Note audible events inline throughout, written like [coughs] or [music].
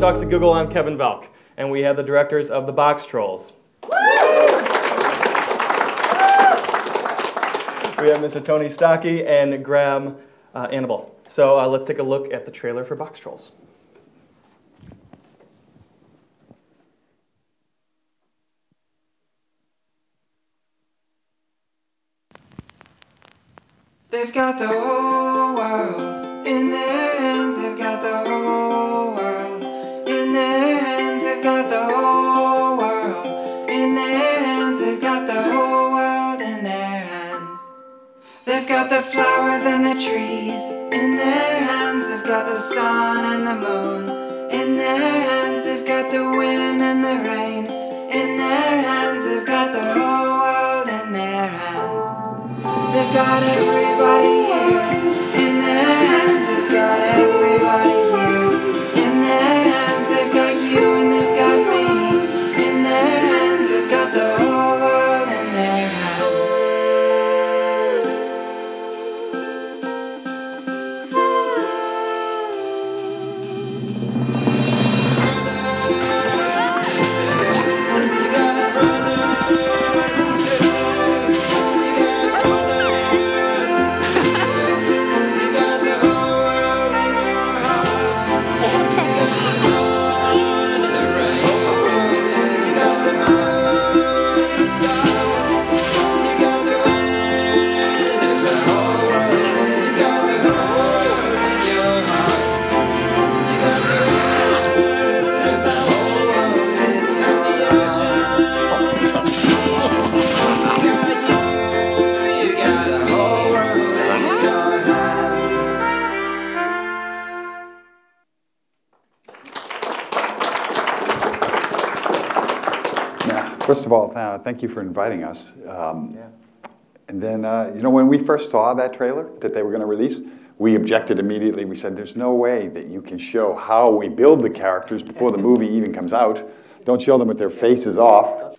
Talks at Google. I'm Kevin Vlk, and we have the directors of the Box Trolls. We have Mr. Tony Stacchi and Graham uh, Annable. So uh, let's take a look at the trailer for Box Trolls. They've got the the flowers and the trees in their hands. They've got the sun and the moon in their hands. They've got the wind and the rain in their hands. They've got the whole world in their hands. They've got everybody here first of all, uh, thank you for inviting us. Um, And then, uh, you know, when we first saw that trailer that they were going to release, we objected immediately. We said, there's no way that you can show how we build the characters before the [laughs] movie even comes out. Don't show them with their faces off.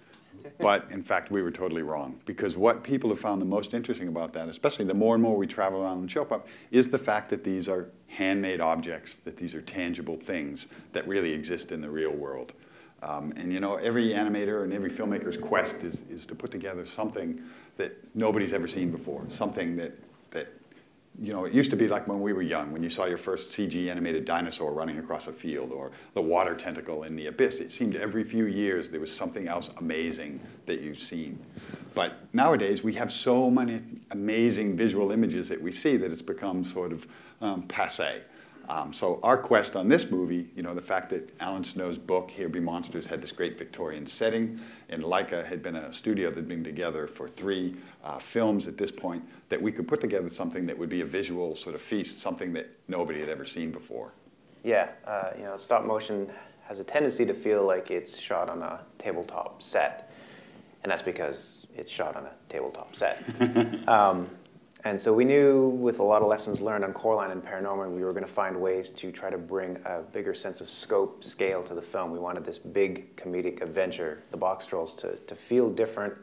But in fact, we were totally wrong because what people have found the most interesting about that, especially the more and more we travel around and show up, is the fact that these are handmade objects, that these are tangible things that really exist in the real world. Um, and you know, every animator and every filmmaker's quest is, is to put together something that nobody's ever seen before, something that, that you know, it used to be like when we were young, when you saw your first CG animated dinosaur running across a field or the water tentacle in the abyss. It seemed every few years there was something else amazing that you've seen. But nowadays we have so many amazing visual images that we see that it's become sort of um, passe. Um, so our quest on this movie, you know, the fact that Alan Snow's book, Here Be Monsters, had this great Victorian setting, and Laika had been a studio that had been together for three uh, films at this point, that we could put together something that would be a visual sort of feast, something that nobody had ever seen before. Yeah, uh, you know, stop motion has a tendency to feel like it's shot on a tabletop set, and that's because it's shot on a tabletop set. [laughs] um, and so we knew with a lot of lessons learned on Coraline and Paranorman, we were going to find ways to try to bring a bigger sense of scope, scale to the film. We wanted this big comedic adventure, the Box Trolls, to, to feel different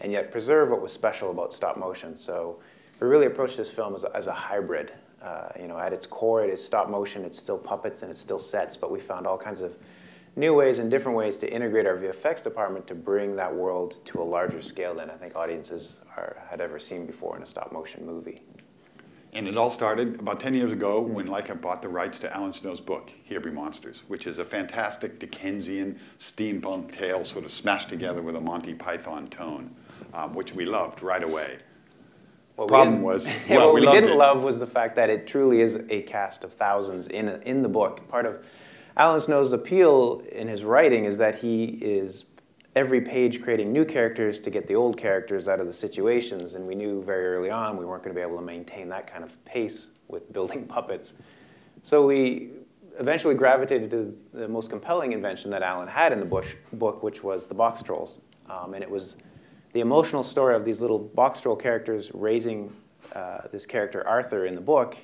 and yet preserve what was special about stop motion. So we really approached this film as a, as a hybrid. Uh, you know, at its core, it is stop motion, it's still puppets, and it's still sets, but we found all kinds of new ways and different ways to integrate our VFX department to bring that world to a larger scale than I think audiences are, had ever seen before in a stop motion movie. And it all started about 10 years ago when Laika bought the rights to Alan Snow's book, Here Be Monsters, which is a fantastic Dickensian steampunk tale sort of smashed together with a Monty Python tone, um, which we loved right away. What Problem we was, [laughs] well, what we we, loved didn't it. love was the fact that it truly is a cast of thousands in, a, in the book. Part of Alan Snow's appeal in his writing is that he is every page creating new characters to get the old characters out of the situations, and we knew very early on we weren't going to be able to maintain that kind of pace with building [laughs] puppets. So we eventually gravitated to the most compelling invention that Alan had in the bush, book, which was the box trolls. Um, and it was the emotional story of these little box troll characters raising uh, this character Arthur in the book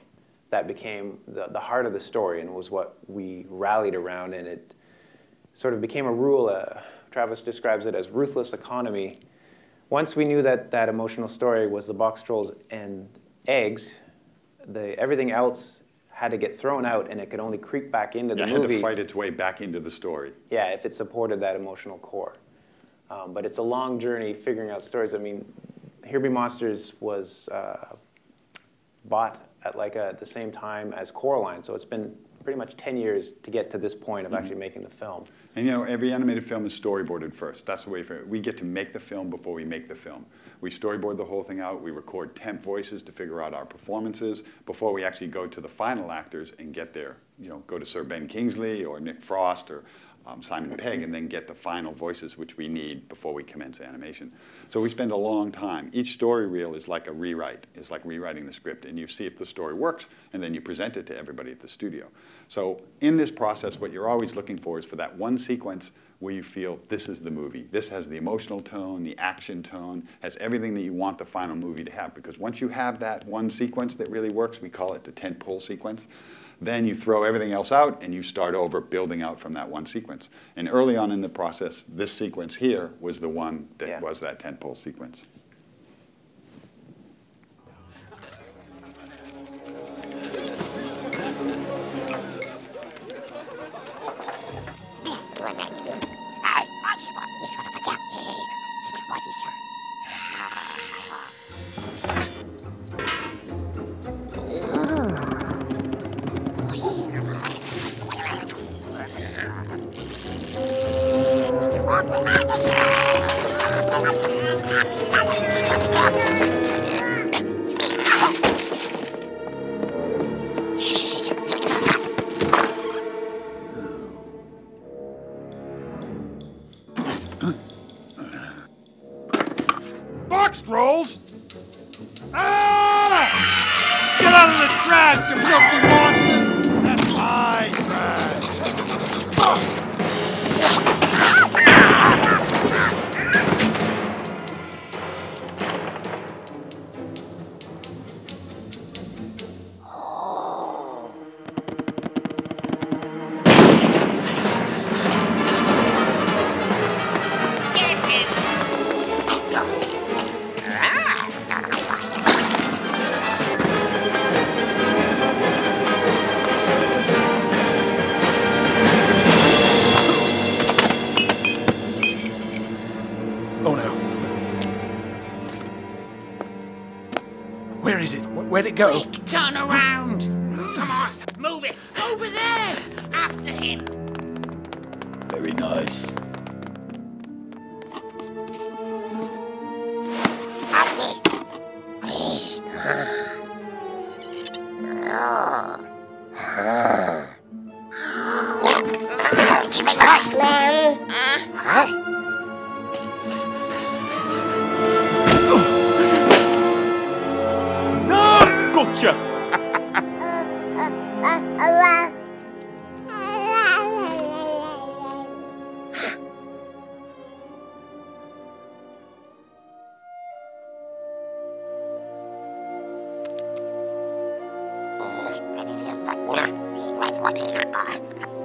that became the, the heart of the story and was what we rallied around. And it sort of became a rule. Uh, Travis describes it as ruthless economy. Once we knew that that emotional story was the box trolls and eggs, the, everything else had to get thrown out, and it could only creep back into the It had to fight its way back into the story. Yeah, if it supported that emotional core. Um, but it's a long journey figuring out stories. I mean, Here Be Monsters was uh, bought at like a, at the same time as Coraline, so it's been pretty much 10 years to get to this point of actually making the film. And you know, every animated film is storyboarded first. That's the way for we get to make the film before we make the film. We storyboard the whole thing out. We record temp voices to figure out our performances before we actually go to the final actors and get there. You know, go to Sir Ben Kingsley or Nick Frost or um, Simon Pegg, and then get the final voices which we need before we commence animation. So we spend a long time. Each story reel is like a rewrite. It's like rewriting the script, and you see if the story works, and then you present it to everybody at the studio. So in this process, what you're always looking for is for that one sequence where you feel this is the movie. This has the emotional tone, the action tone, has everything that you want the final movie to have. Because once you have that one sequence that really works, we call it the tent pole sequence, then you throw everything else out and you start over building out from that one sequence. And early on in the process, this sequence here was the one that Yeah. was that tent pole sequence. It? Go? Turn around! So, yeah, there was,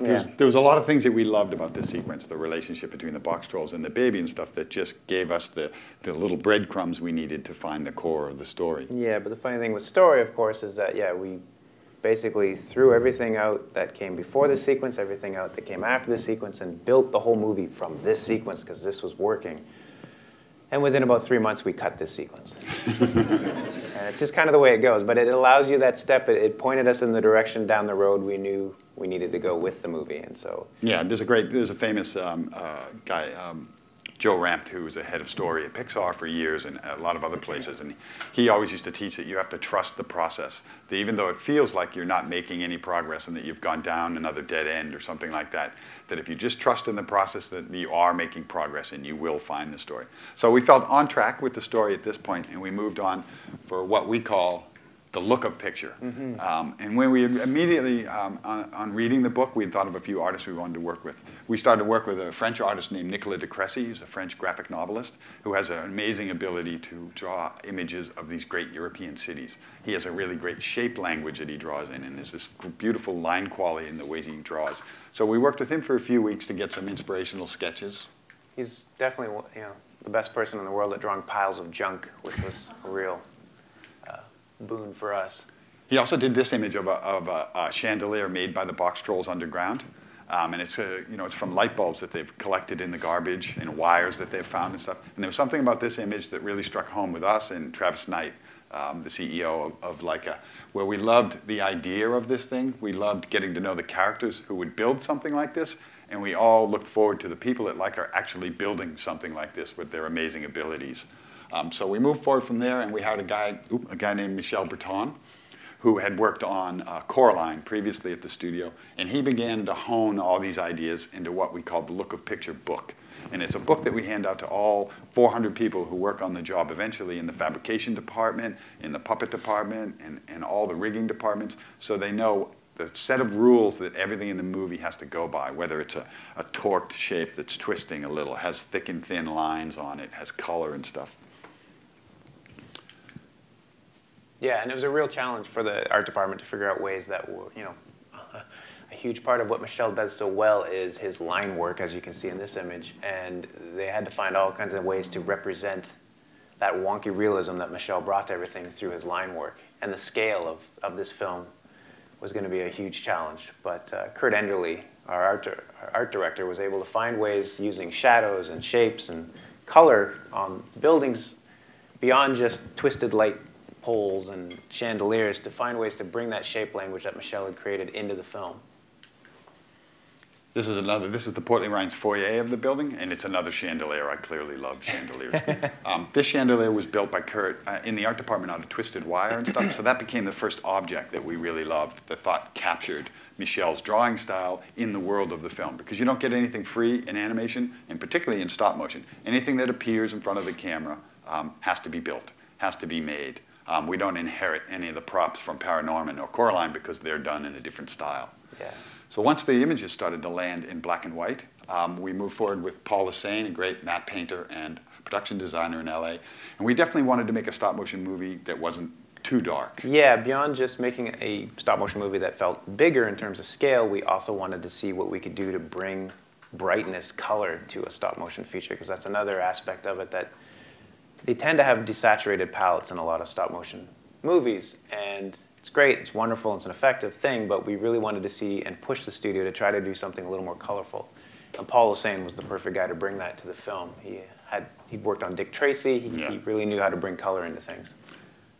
yeah. there was a lot of things that we loved about this sequence, the relationship between the box trolls and the baby and stuff that just gave us the, the little breadcrumbs we needed to find the core of the story. Yeah, but the funny thing with story, of course, is that, yeah, we basically threw everything out that came before the sequence, everything out that came after the sequence, and built the whole movie from this sequence because this was working. And within about three months, we cut this sequence. [laughs] and it's just kind of the way it goes. But it allows you that step. It, it pointed us in the direction down the road we knew we needed to go with the movie, and so Yeah, there's a great, there's a famous um, uh, guy, um, Joe Ranft, who was a head of story at Pixar for years and a lot of other places, and he always used to teach that you have to trust the process. That even though it feels like you're not making any progress and that you've gone down another dead end or something like that, that if you just trust in the process that you are making progress and you will find the story. So we felt on track with the story at this point, and we moved on for what we call the look of picture. Um, and when we immediately, um, on, on reading the book, we had thought of a few artists we wanted to work with. We started to work with a French artist named Nicolas de Crécy, who's a French graphic novelist, who has an amazing ability to draw images of these great European cities. He has a really great shape language that he draws in, and there's this beautiful line quality in the ways he draws. So we worked with him for a few weeks to get some inspirational sketches. he's definitely you know the best person in the world at drawing piles of junk, which was real boon for us. He also did this image of a, of a, a chandelier made by the box trolls underground. Um, and it's, a, you know, it's from light bulbs that they've collected in the garbage and wires that they've found and stuff. And there was something about this image that really struck home with us and Travis Knight, um, the CEO of, of Laika, where we loved the idea of this thing. We loved getting to know the characters who would build something like this. And we all looked forward to the people at Laika actually building something like this with their amazing abilities. Um, so we moved forward from there, and we hired a guy, a guy named Michel Breton, who had worked on uh, Coraline previously at the studio, and he began to hone all these ideas into what we call the Look of Picture book. And it's a book that we hand out to all 400 people who work on the job eventually in the fabrication department, in the puppet department, and, and all the rigging departments, so they know the set of rules that everything in the movie has to go by, whether it's a, a torqued shape that's twisting a little, has thick and thin lines on it, has color and stuff. Yeah, and it was a real challenge for the art department to figure out ways that were, you know, a huge part of what Michel does so well is his line work, as you can see in this image, and they had to find all kinds of ways to represent that wonky realism that Michel brought to everything through his line work. And the scale of, of this film was going to be a huge challenge. But uh, Curt Enderle, our art, our art director, was able to find ways using shadows and shapes and color on buildings beyond just twisted light poles and chandeliers to find ways to bring that shape language that Michel had created into the film. This is another, this is the Portley-Rind's foyer of the building, and it's another chandelier. I clearly love chandeliers. [laughs] um, this chandelier was built by Curt uh, in the art department out of twisted wire and stuff, so that became the first object that we really loved, that thought captured Michel's drawing style in the world of the film. Because you don't get anything free in animation, and particularly in stop motion. Anything that appears in front of the camera um, has to be built, has to be made. Um, we don't inherit any of the props from Paranorman or Coraline because they're done in a different style. Yeah. So once the images started to land in black and white, um, we moved forward with Paul Lasaine, a great matte painter and production designer in LA. And we definitely wanted to make a stop motion movie that wasn't too dark. Yeah, beyond just making a stop motion movie that felt bigger in terms of scale, we also wanted to see what we could do to bring brightness, color to a stop motion feature, because that's another aspect of it that they tend to have desaturated palettes in a lot of stop motion movies. And it's great, it's wonderful, it's an effective thing, but we really wanted to see and push the studio to try to do something a little more colorful. And Paul Lasaine was the perfect guy to bring that to the film. He had he'd worked on Dick Tracy. He, Yeah. he really knew how to bring color into things.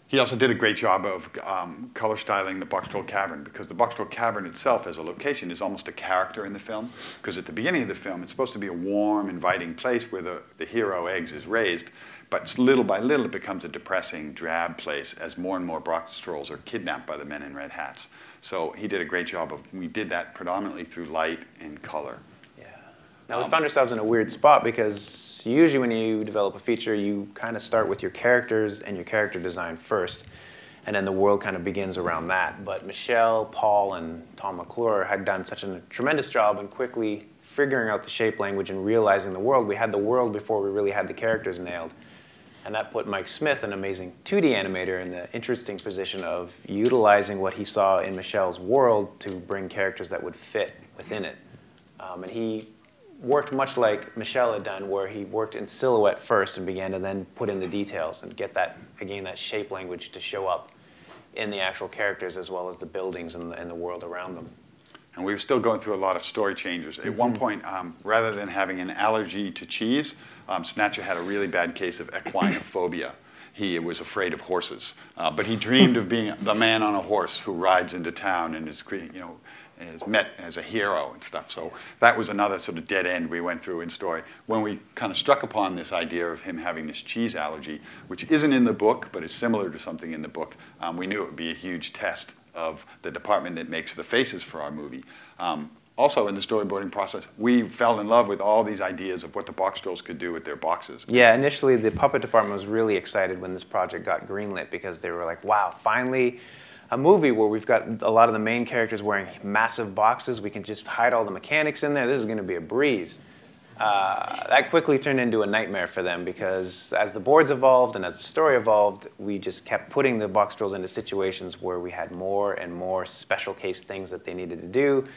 He also did a great job of um, color styling the Boxtroll Cavern because the Boxtroll Cavern itself as a location is almost a character in the film because at the beginning of the film it's supposed to be a warm, inviting place where the, the hero eggs is raised, but little by little it becomes a depressing, drab place as more and more Boxtrolls are kidnapped by the men in red hats. So he did a great job of, we did that predominantly through light and color. Yeah. Now we found ourselves in a weird spot because usually when you develop a feature, you kind of start with your characters and your character design first, and then the world kind of begins around that. But Michel, Paul, and Tom McClure had done such a tremendous job in quickly figuring out the shape language and realizing the world. We had the world before we really had the characters nailed. And that put Mike Smith, an amazing 2D animator, in the interesting position of utilizing what he saw in Michel's world to bring characters that would fit within it. Um, and he worked much like Michelle had done, where he worked in silhouette first and began to then put in the details and get that, again, that shape language to show up in the actual characters as well as the buildings and the, and the world around them. And we were still going through a lot of story changes. At one point, um, rather than having an allergy to cheese, um, Snatcher had a really bad case of equinophobia. He was afraid of horses, uh, but he dreamed of being the man on a horse who rides into town and is, you know, is met as a hero and stuff. So that was another sort of dead end we went through in story. When we kind of struck upon this idea of him having this cheese allergy, which isn't in the book, but is similar to something in the book, um, we knew it would be a huge test of the department that makes the faces for our movie. Um, also in the storyboarding process, we fell in love with all these ideas of what the box trolls could do with their boxes. Yeah, initially the puppet department was really excited when this project got greenlit because they were like, wow, finally a movie where we've got a lot of the main characters wearing massive boxes. We can just hide all the mechanics in there. This is going to be a breeze. Uh, that quickly turned into a nightmare for them because as the boards evolved and as the story evolved, we just kept putting the box trolls into situations where we had more and more special case things that they needed to do.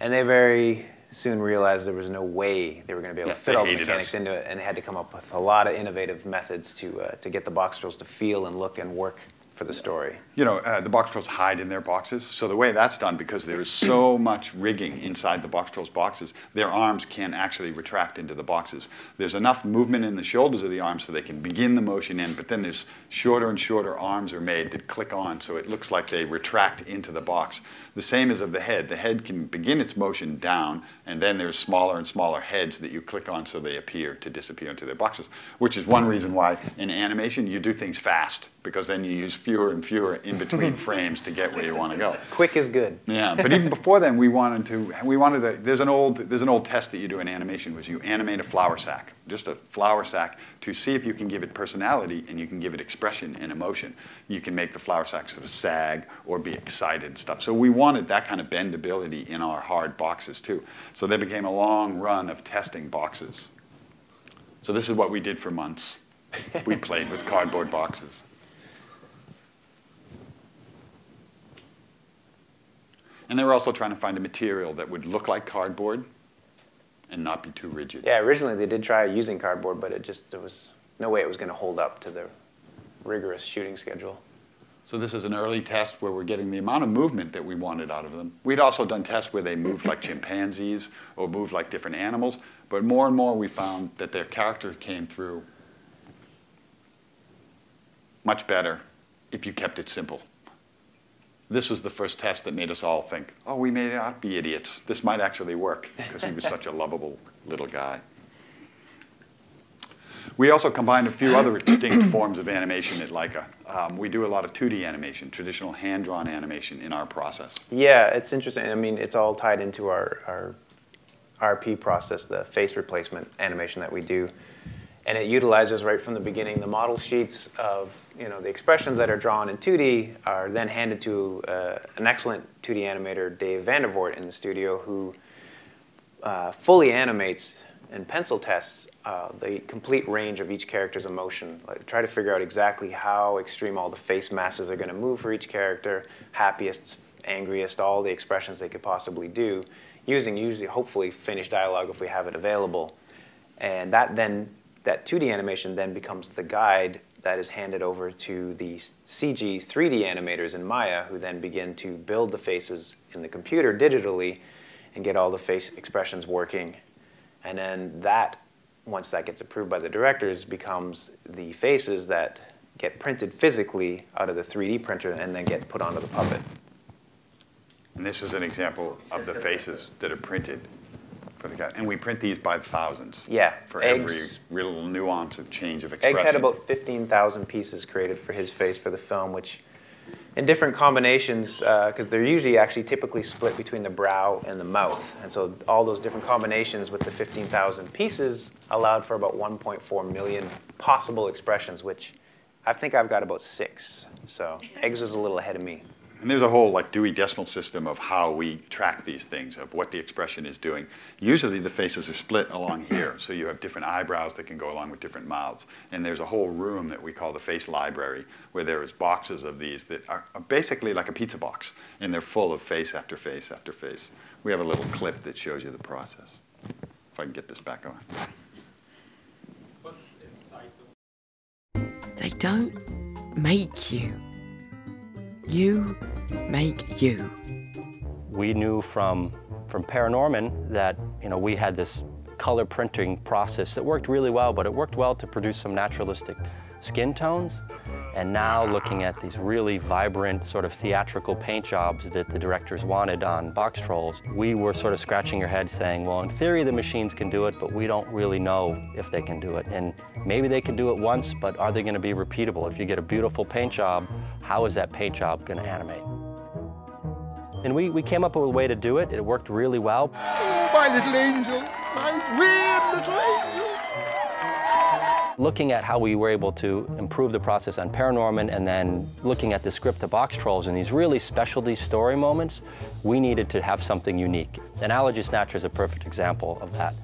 And they very soon realized there was no way they were going to be able Yeah, to fit all the mechanics us. into it, and they had to come up with a lot of innovative methods to, uh, to get the box trolls to feel and look and work for the story. you know, uh, the box trolls hide in their boxes. So the way that's done, because there is so [coughs] much rigging inside the box trolls' boxes, their arms can actually retract into the boxes. There's enough movement in the shoulders of the arms so they can begin the motion in, but then there's shorter and shorter arms are made that click on, so it looks like they retract into the box. The same as of the head. The head can begin its motion down, and then there's smaller and smaller heads that you click on so they appear to disappear into their boxes, which is one reason why in animation you do things fast, because then you use fewer and fewer in between [laughs] frames to get where you want to go. Quick is good. Yeah, but even [laughs] before then, we wanted to. We wanted to. There's an old. There's an old test that you do in animation, which you animate a flour sack, just a flour sack, to see if you can give it personality and you can give it expression and emotion. You can make the flour sack sort of sag or be excited and stuff. So we wanted that kind of bendability in our hard boxes too. So there became a long run of testing boxes. So this is what we did for months. We [laughs] played with cardboard boxes. And they were also trying to find a material that would look like cardboard and not be too rigid. Yeah, originally they did try using cardboard, but it just there was no way it was going to hold up to the rigorous shooting schedule. So this is an early test where we're getting the amount of movement that we wanted out of them. We'd also done tests where they moved like chimpanzees or moved like different animals, but more and more we found that their character came through much better if you kept it simple. This was the first test that made us all think, oh, we may not be idiots. This might actually work because he was such a [laughs] lovable little guy. We also combined a few other distinct [coughs] forms of animation at Laika. Um, we do a lot of 2D animation, traditional hand-drawn animation in our process. Yeah, it's interesting. I mean, it's all tied into our, our RP process, the face replacement animation that we do. And it utilizes right from the beginning the model sheets of you know the expressions that are drawn in 2D are then handed to uh, an excellent 2D animator, Dave Vandervoort, in the studio, who uh, fully animates and pencil tests uh, the complete range of each character's emotion. Like, try to figure out exactly how extreme all the face masses are going to move for each character, happiest, angriest, all the expressions they could possibly do, using usually, hopefully, finished dialogue if we have it available. And that then, that 2D animation then becomes the guide that is handed over to the CG 3D animators in Maya, who then begin to build the faces in the computer digitally and get all the face expressions working. And then that, once that gets approved by the directors, becomes the faces that get printed physically out of the 3D printer and then get put onto the puppet. And this is an example of the faces that are printed for the guy. And we print these by the thousands. Yeah, For eggs- every little nuance of change of expression. Eggs had about 15,000 pieces created for his face for the film, which in different combinations, uh, because they're usually actually typically split between the brow and the mouth. And so all those different combinations with the 15,000 pieces allowed for about 1.4 million possible expressions, which I think I've got about six. So Eggs was a little ahead of me. And there's a whole like Dewey Decimal System of how we track these things, of what the expression is doing. Usually the faces are split along here, so you have different eyebrows that can go along with different mouths. And there's a whole room that we call the face library, where there is boxes of these that are, are basically like a pizza box, and they're full of face after face after face. We have a little clip that shows you the process. If I can get this back on. They don't make you. You make you. we knew from from Paranorman that you know we had this color printing process that worked really well, but it worked well to produce some naturalistic skin tones. And now looking at these really vibrant sort of theatrical paint jobs that the directors wanted on box trolls, we were sort of scratching your head saying, well, in theory the machines can do it, but we don't really know if they can do it. And maybe they can do it once, but are they gonna be repeatable? If you get a beautiful paint job, how is that paint job gonna animate? And we, we came up with a way to do it. It worked really well. Oh, my little angel. My weird little angel. Looking at how we were able to improve the process on Paranorman and then looking at the script to Box Trolls and these really specialty story moments, we needed to have something unique. And Allergy Snatcher is a perfect example of that.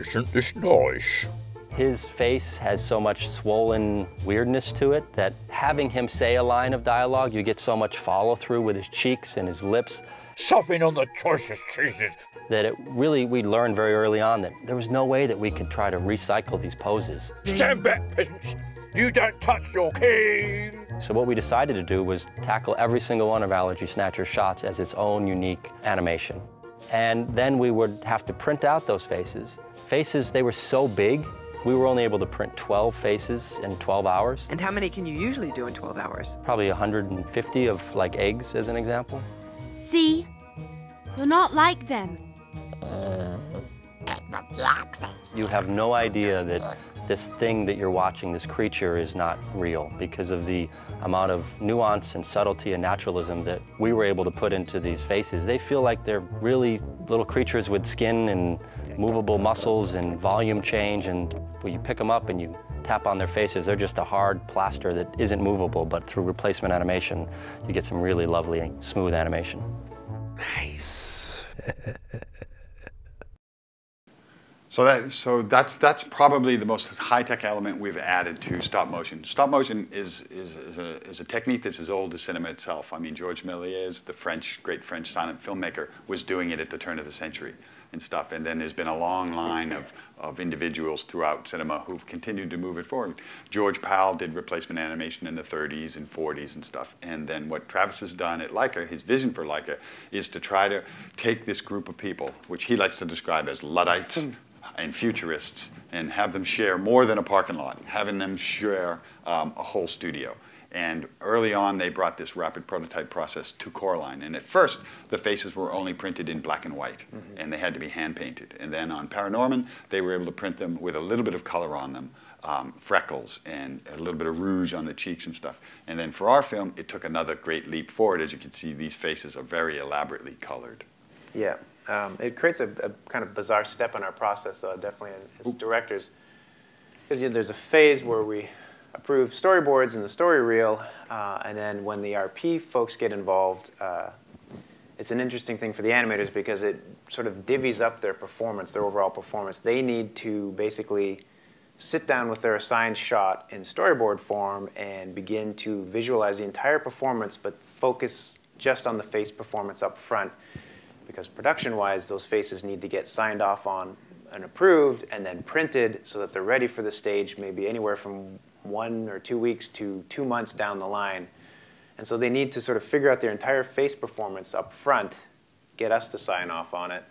Isn't this nice? His face has so much swollen weirdness to it that having him say a line of dialogue, you get so much follow through with his cheeks and his lips Supping on the choicest cheeses. That it really, we learned very early on that there was no way that we could try to recycle these poses. Stand back, peasants. You don't touch your king. So what we decided to do was tackle every single one of Allergy Snatcher's shots as its own unique animation. And then we would have to print out those faces. Faces, they were so big, we were only able to print 12 faces in 12 hours. And how many can you usually do in 12 hours? Probably 150 of like eggs as an example. See? You're not like them. You have no idea that this thing that you're watching, this creature, is not real because of the amount of nuance and subtlety and naturalism that we were able to put into these faces. They feel like they're really little creatures with skin and movable muscles and volume change. And when you pick them up and you tap on their faces, they're just a hard plaster that isn't movable. But through replacement animation, you get some really lovely, smooth animation. Nice. [laughs] So that so that's that's probably the most high tech element we've added to stop motion. Stop motion is is, is, a, is a technique that's as old as cinema itself. I mean, Georges Méliès, the French great French silent filmmaker, was doing it at the turn of the century and stuff. And then there's been a long line of, of individuals throughout cinema who've continued to move it forward. George Pal did replacement animation in the 30s and 40s and stuff. And then what Travis has done at Laika, his vision for Laika, is to try to take this group of people, which he likes to describe as Luddites [laughs] and futurists, and have them share more than a parking lot, having them share um, a whole studio. And early on, they brought this rapid prototype process to Coraline. And at first, the faces were only printed in black and white, and they had to be hand painted. And then on Paranorman, they were able to print them with a little bit of color on them, um, freckles and a little bit of rouge on the cheeks and stuff. And then for our film, it took another great leap forward. As you can see, these faces are very elaborately colored. Yeah, um, it creates a, a kind of bizarre step in our process, though, definitely as directors. Because you know, there's a phase where we approve storyboards and the story reel, uh, and then when the RP folks get involved, uh, it's an interesting thing for the animators because it sort of divvies up their performance, their overall performance. They need to basically sit down with their assigned shot in storyboard form and begin to visualize the entire performance, but focus just on the face performance up front because production-wise, those faces need to get signed off on and approved and then printed so that they're ready for the stage maybe anywhere from one or two weeks to two months down the line. And so they need to sort of figure out their entire face performance up front, get us to sign off on it,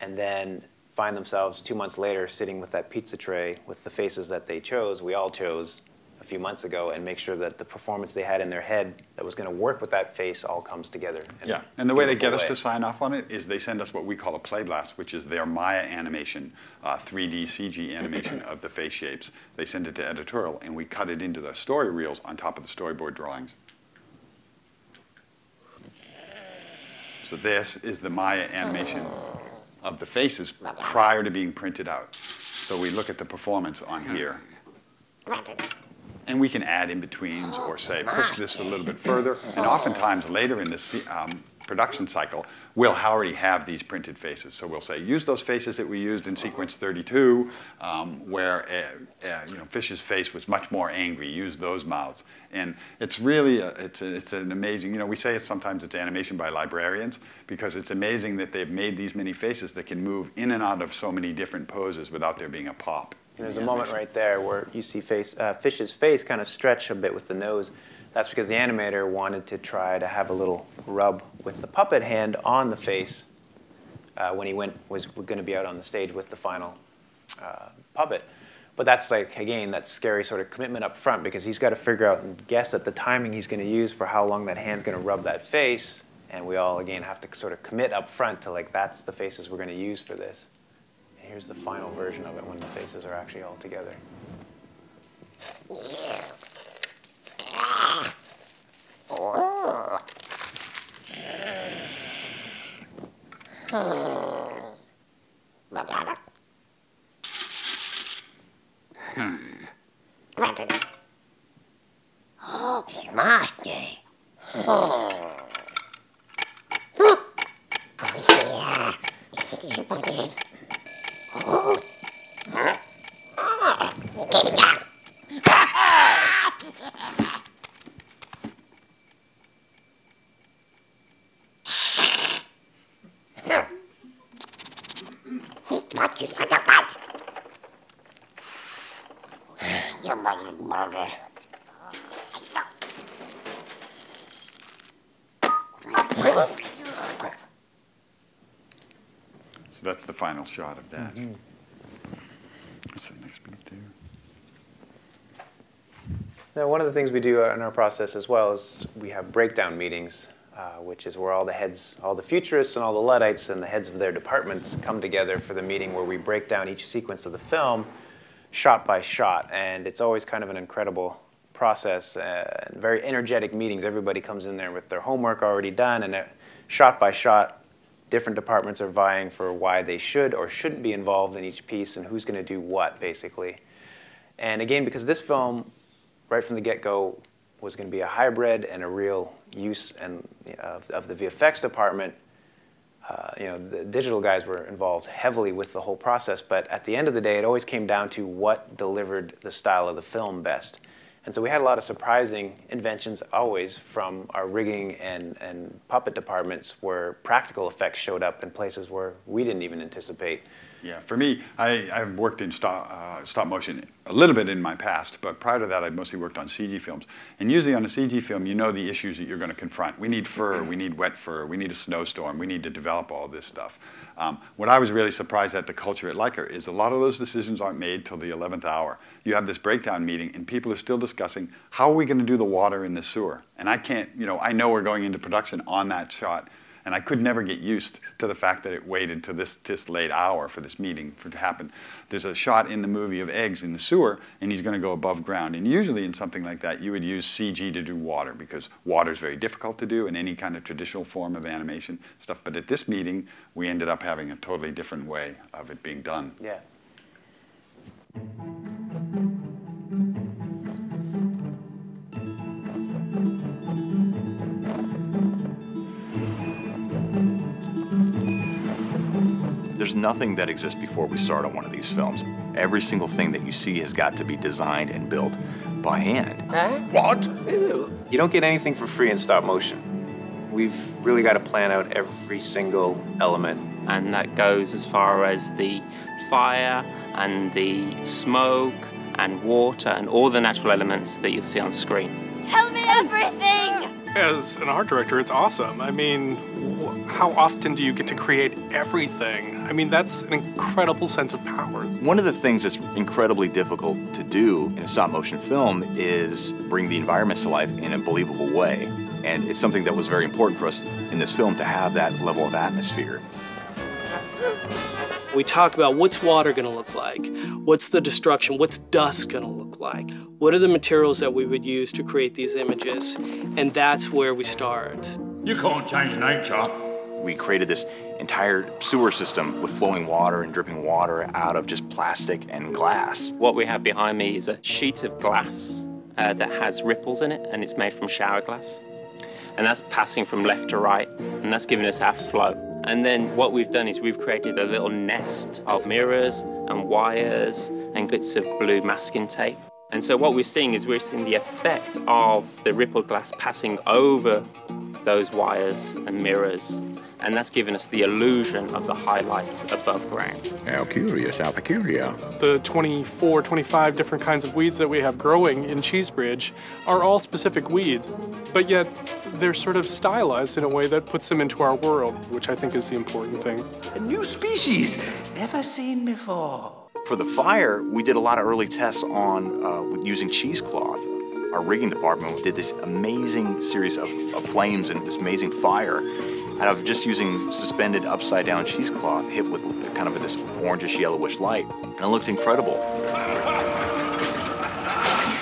and then find themselves two months later sitting with that pizza tray with the faces that they chose, we all chose a few months ago, and make sure that the performance they had in their head that was going to work with that face all comes together. Yeah, and the way they beautiful get us to sign off on it is they send us what we call a play blast, which is their Maya animation, uh, 3D CG animation of the face shapes. They send it to editorial, and we cut it into the story reels on top of the storyboard drawings. So this is the Maya animation of the faces prior to being printed out. So we look at the performance on here. And we can add in-betweens or say, push this a little bit further. And oftentimes later in this um, production cycle, we'll already have these printed faces. So we'll say, use those faces that we used in sequence 32, um, where uh, uh, you know, Fish's face was much more angry. Use those mouths. And it's really, a, it's, a, it's an amazing, you know, we say it sometimes it's animation by librarians because it's amazing that they've made these many faces that can move in and out of so many different poses without there being a pop. And there's a moment right there where you see face, uh, Fish's face kind of stretch a bit with the nose. That's because the animator wanted to try to have a little rub with the puppet hand on the face uh, when he went was going to be out on the stage with the final uh, puppet. But that's like, again, that scary sort of commitment up front because he's got to figure out and guess at the timing he's going to use for how long that hand's going to rub that face. And we all, again, have to sort of commit up front to like, that's the faces we're going to use for this. Here's the final version of it when the faces are actually all together. So that's the final shot of that. What's the next beat there? Now, one of the things we do in our process as well is we have breakdown meetings, uh, which is where all the heads, all the futurists and all the Luddites and the heads of their departments come together for the meeting where we break down each sequence of the film shot by shot. And it's always kind of an incredible process, uh, very energetic meetings. Everybody comes in there with their homework already done, and shot by shot, different departments are vying for why they should or shouldn't be involved in each piece and who's going to do what, basically. And again, because this film, right from the get-go, was going to be a hybrid and a real use and of, of the VFX department. Uh, you know, the digital guys were involved heavily with the whole process, but at the end of the day, it always came down to what delivered the style of the film best. And so we had a lot of surprising inventions always from our rigging and, and puppet departments where practical effects showed up in places where we didn't even anticipate. Yeah, for me, I, I've worked in stop, uh, stop motion a little bit in my past, but prior to that, I'd mostly worked on CG films. And usually on a CG film, you know the issues that you're going to confront. We need fur, we need wet fur, we need a snowstorm, we need to develop all this stuff. Um, what I was really surprised at the culture at Laika is a lot of those decisions aren't made till the 11th hour. You have this breakdown meeting, and people are still discussing how are we going to do the water in the sewer. And I can't, you know, I know we're going into production on that shot, and I could never get used to the fact that it waited to this, this late hour for this meeting for to happen. There's a shot in the movie of eggs in the sewer, and he's going to go above ground. And usually in something like that, you would use CG to do water because water is very difficult to do in any kind of traditional form of animation stuff. But at this meeting, we ended up having a totally different way of it being done. Yeah. There's nothing that exists before we start on one of these films. Every single thing that you see has got to be designed and built by hand. What? You don't get anything for free in stop motion. We've really got to plan out every single element. and that goes as far as the fire and the smoke and water and all the natural elements that you'll see on screen. Tell me everything! As an art director, it's awesome. I mean, wh- how often do you get to create everything? I mean, that's an incredible sense of power. One of the things that's incredibly difficult to do in a stop motion film is bring the environments to life in a believable way. And it's something that was very important for us in this film to have that level of atmosphere. We talk about what's water going to look like, what's the destruction, what's dust going to look like, what are the materials that we would use to create these images, and that's where we start. You can't change nature. We created this entire sewer system with flowing water and dripping water out of just plastic and glass. What we have behind me is a sheet of glass uh, that has ripples in it, and it's made from shower glass. And that's passing from left to right, and that's giving us our flow. And then what we've done is we've created a little nest of mirrors and wires and bits of blue masking tape. And so what we're seeing is we're seeing the effect of the rippled glass passing over those wires and mirrors. And that's given us the illusion of the highlights above ground. How curious, how peculiar. The 24, 25 different kinds of weeds that we have growing in Cheesebridge are all specific weeds, but yet they're sort of stylized in a way that puts them into our world, which I think is the important thing. A new species, never seen before. For the fire, we did a lot of early tests on uh, with using cheesecloth. Our rigging department did this amazing series of, of flames and this amazing fire out of just using suspended upside down cheesecloth hit with kind of this orangish yellowish light. And it looked incredible.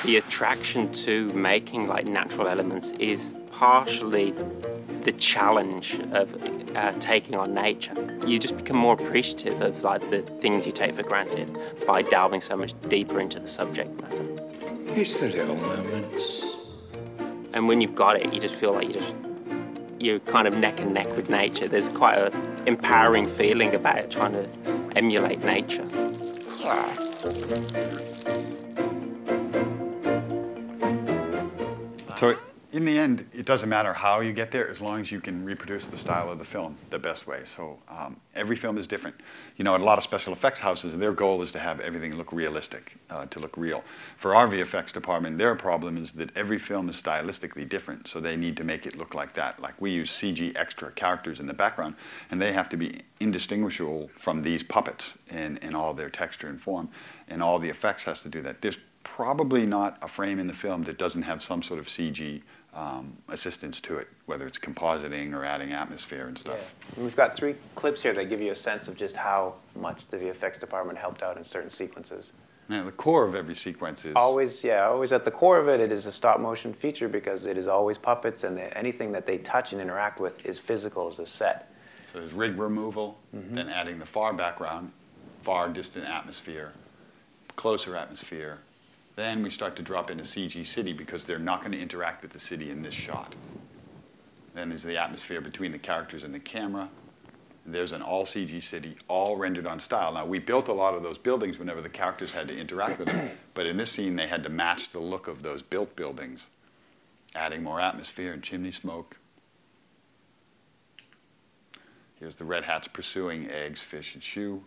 The attraction to making like natural elements is partially the challenge of uh, taking on nature. You just become more appreciative of like the things you take for granted by delving so much deeper into the subject matter. It's the little moments. And when you've got it, you just feel like you just you're kind of neck and neck with nature. There's quite an empowering feeling about it, trying to emulate nature. So in the end, it doesn't matter how you get there as long as you can reproduce the style of the film the best way. So um, every film is different. You know, at a lot of special effects houses, their goal is to have everything look realistic, uh, to look real. For our VFX department, their problem is that every film is stylistically different, so they need to make it look like that. Like we use CG extra characters in the background, and they have to be indistinguishable from these puppets in, in all their texture and form, and all the effects has to do that. There's probably not a frame in the film that doesn't have some sort of CG um, assistance to it, whether it's compositing or adding atmosphere and stuff. Yeah. We've got three clips here that give you a sense of just how much the VFX department helped out in certain sequences. Yeah, the core of every sequence is always, yeah, always at the core of it. It is a stop motion feature because it is always puppets, and the, anything that they touch and interact with is physical as a set. So there's rig removal, mm -hmm. then adding the far background, far distant atmosphere, closer atmosphere, then we start to drop into CG city because they're not going to interact with the city in this shot. Then there's the atmosphere between the characters and the camera. There's an all CG city, all rendered on style. Now, we built a lot of those buildings whenever the characters had to interact with them, [clears throat] but in this scene, they had to match the look of those built buildings, adding more atmosphere and chimney smoke. Here's the red hats pursuing eggs, fish, and shoe.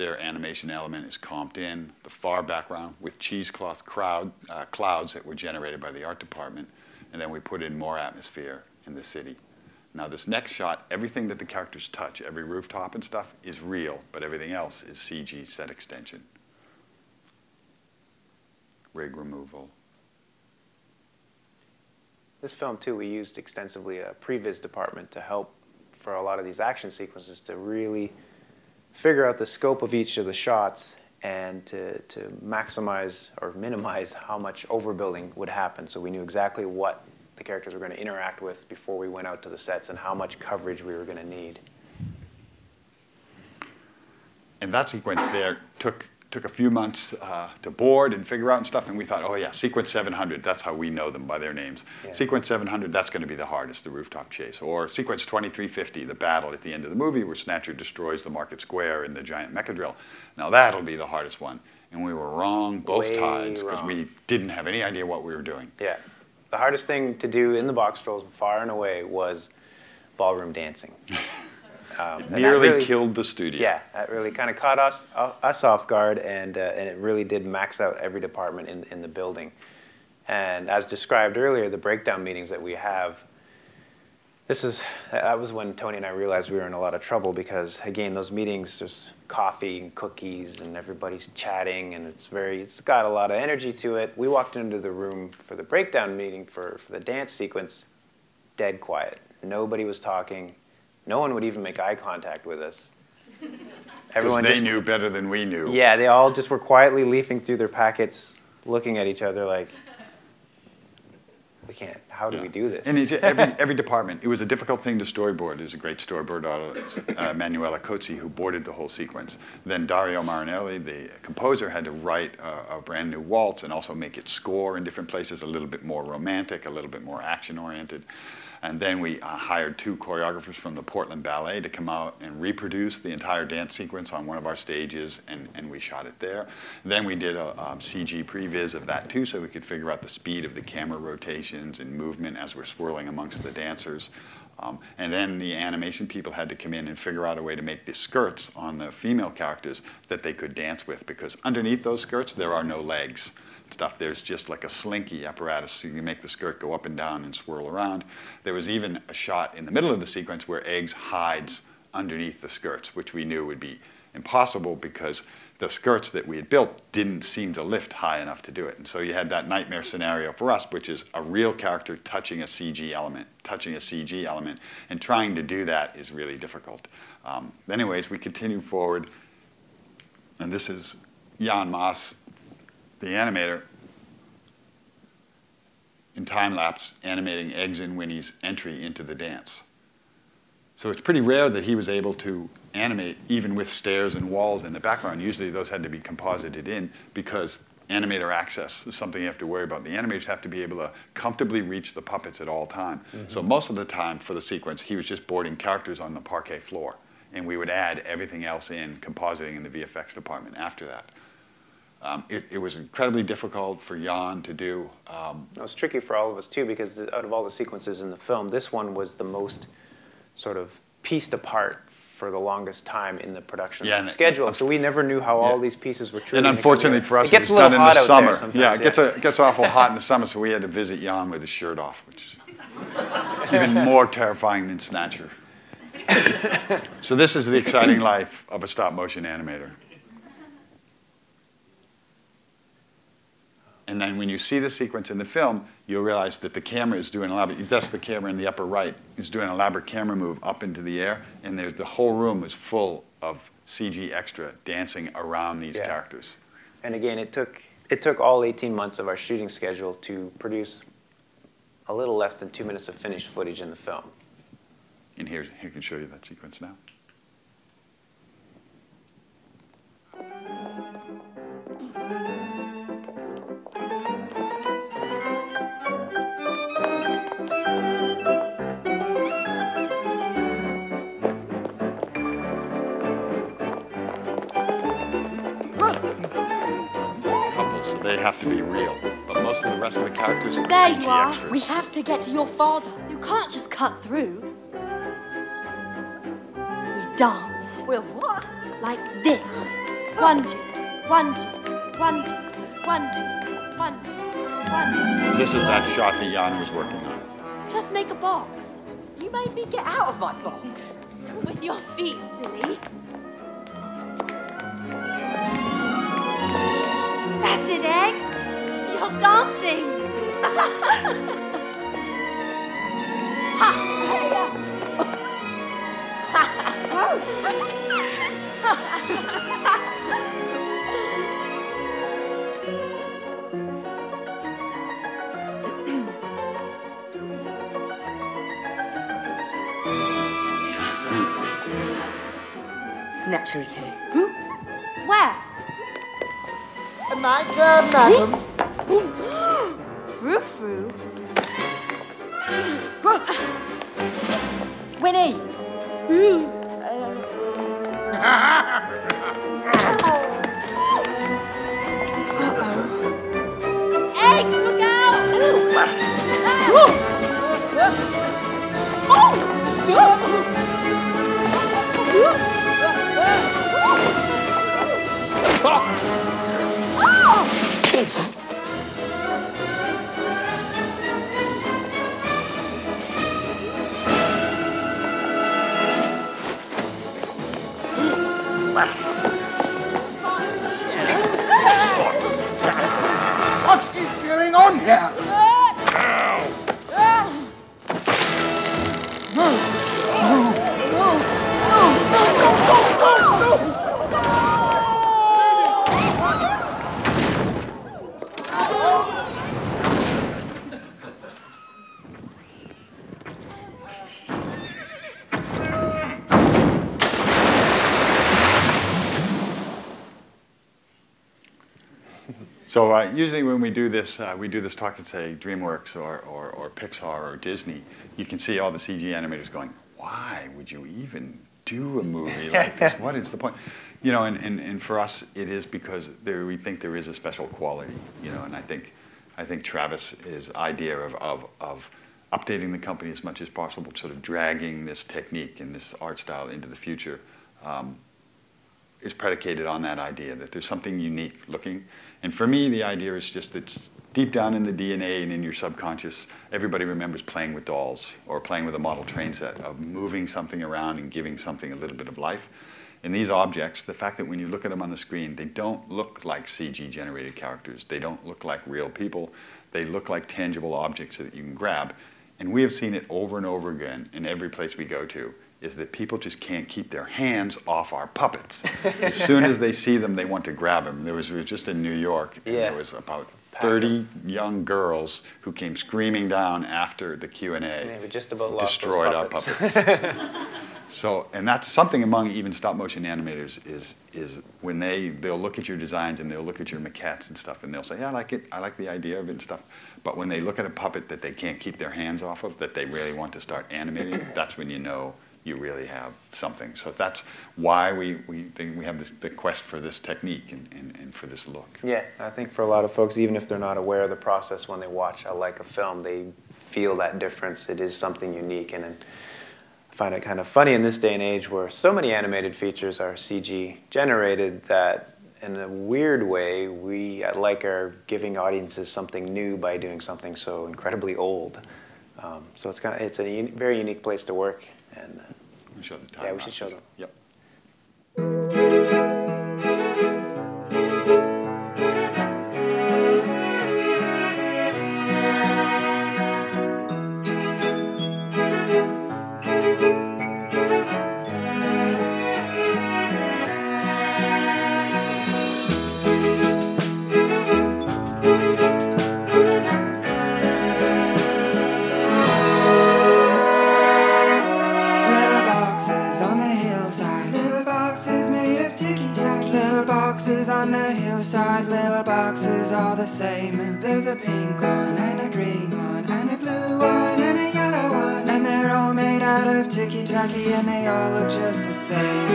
Their animation element is comped in, the far background with cheesecloth crowd, uh, clouds that were generated by the art department, and then we put in more atmosphere in the city. Now this next shot, everything that the characters touch, every rooftop and stuff, is real, but everything else is CG set extension. Rig removal. This film too, we used extensively a previs department to help for a lot of these action sequences to really figure out the scope of each of the shots and to, to maximize or minimize how much overbuilding would happen. So we knew exactly what the characters were going to interact with before we went out to the sets and how much coverage we were going to need. And that sequence there took took a few months uh, to board and figure out and stuff, and we thought, oh yeah, sequence 700, that's how we know them by their names. Yeah. Sequence 700, that's going to be the hardest, the rooftop chase. Or sequence 2350, the battle at the end of the movie where Snatcher destroys the market square in the giant mecha drill. Now that'll be the hardest one. And we were wrong both Way times because we didn't have any idea what we were doing. Yeah. The hardest thing to do in the box trolls far and away was ballroom dancing. [laughs] Um, nearly really, killed the studio. Yeah, that really kind of caught us uh, us off guard, and uh, and it really did max out every department in in the building. And as described earlier, the breakdown meetings that we have. This is that was when Tony and I realized we were in a lot of trouble because again, those meetings there's coffee and cookies and everybody's chatting and it's very it's got a lot of energy to it. We walked into the room for the breakdown meeting for, for the dance sequence, dead quiet. Nobody was talking no one would even make eye contact with us. [laughs] Everyone they just, knew better than we knew. Yeah, they all just were quietly leafing through their packets, looking at each other like, we can't. How do yeah. we do this? And every, [laughs] every department, it was a difficult thing to storyboard. There's a great storyboard artist, uh, Manuela Cozzi, who boarded the whole sequence. Then Dario Marianelli, the composer, had to write a, a, brand new waltz and also make it score in different places, a little bit more romantic, a little bit more action-oriented. And then we uh, hired two choreographers from the Portland Ballet to come out and reproduce the entire dance sequence on one of our stages, and, and we shot it there. Then we did a um, CG previs of that too, so we could figure out the speed of the camera rotations and movement as we're swirling amongst the dancers. Um, and then the animation people had to come in and figure out a way to make the skirts on the female characters that they could dance with, because underneath those skirts, there are no legs stuff. There's just like a slinky apparatus, so you make the skirt go up and down and swirl around. There was even a shot in the middle of the sequence where Eggs hides underneath the skirts, which we knew would be impossible because the skirts that we had built didn't seem to lift high enough to do it. And so you had that nightmare scenario for us, which is a real character touching a CG element, touching a CG element, and trying to do that is really difficult. Um, anyways, we continue forward, and this is Jan Maas, the animator, in time lapse animating Eggs and Winnie's entry into the dance. So it's pretty rare that he was able to animate even with stairs and walls in the background. Usually those had to be composited in because animator access is something you have to worry about. The animators have to be able to comfortably reach the puppets at all time. Mm -hmm. So most of the time for the sequence, he was just boarding characters on the parquet floor. And we would add everything else in, compositing in the VFX department after that. Um, it, it, was incredibly difficult for Jan to do. Um, it was tricky for all of us too because out of all the sequences in the film, this one was the most sort of pieced apart for the longest time in the production yeah, schedule. And, so we never knew how yeah. all these pieces were And unfortunately for us, it, gets it was done in the summer. Yeah, it gets, a, it gets awful hot in the summer, so we had to visit Jan with his shirt off, which is even more terrifying than Snatcher. [laughs] so this is the exciting life of a stop motion animator. And then when you see the sequence in the film, you'll realize that the camera is doing elaborate, that's the camera in the upper right, is doing an elaborate camera move up into the air, and the whole room is full of CG extra dancing around these yeah. characters. And again, it took, it took all 18 months of our shooting schedule to produce a little less than two minutes of finished footage in the film. And here, here I can show you that sequence now. Have to be real. But most of the rest of the characters are There CG you are. Extras. We have to get to your father. You can't just cut through. We dance. We'll what? Like this. One, two, one, two, one, two, one, two, one, two, one, two. This is that shot that Jan was working on. Just make a box. You made me get out of my box. [laughs] With your feet, silly. That's it, Eggs. You're dancing. ha! Snatcher is here. Who? Where? My turn, uh, madam. Frou [gasps] Frou. [gasps] Winnie. So uh, usually when we do this, uh, we do this talk at say DreamWorks or, or, or Pixar or Disney, you can see all the CG animators going, why would you even do a movie [laughs] like this? What is the point? You know, and, and, and for us, it is because there, we think there is a special quality, you know, and I think, I think Travis's idea of, of, of updating the company as much as possible, sort of dragging this technique and this art style into the future, um, is predicated on that idea that there's something unique looking. And for me, the idea is just it's deep down in the DNA and in your subconscious. Everybody remembers playing with dolls or playing with a model train set of moving something around and giving something a little bit of life. In these objects, the fact that when you look at them on the screen, they don't look like CG generated characters. They don't look like real people. They look like tangible objects that you can grab. And we have seen it over and over again in every place we go to is that people just can't keep their hands off our puppets. as soon as they see them, they want to grab them. There was, we were just in New York, and Yeah. there was about 30 young girls who came screaming down after the Q&A. Just about destroyed our puppets. puppets. [laughs] so, and that's something among even stop motion animators is, is when they, they'll look at your designs and they'll look at your maquettes and stuff and they'll say, yeah, I like it, I like the idea of it and stuff. But when they look at a puppet that they can't keep their hands off of, that they really want to start animating, that's when you know you really have something. So that's why we, we, think we have this, the quest for this technique and, and, and for this look. Yeah, I think for a lot of folks, even if they're not aware of the process when they watch a like a film, they feel that difference. It is something unique, and, and I find it kind of funny in this day and age where so many animated features are CG generated that, in a weird way, we like are giving audiences something new by doing something so incredibly old. Um, so it's kind of it's a un- very unique place to work, and uh, We show the time yeah, we should show them. Yep. All the same. There's a pink one and a green one and a blue one and a yellow one. And they're all made out of ticky tacky and they all look just the same.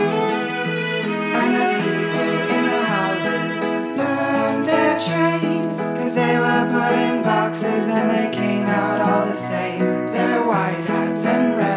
And the people in the houses learned their trade. Cause they were put in boxes and they came out all the same. They're white hats and red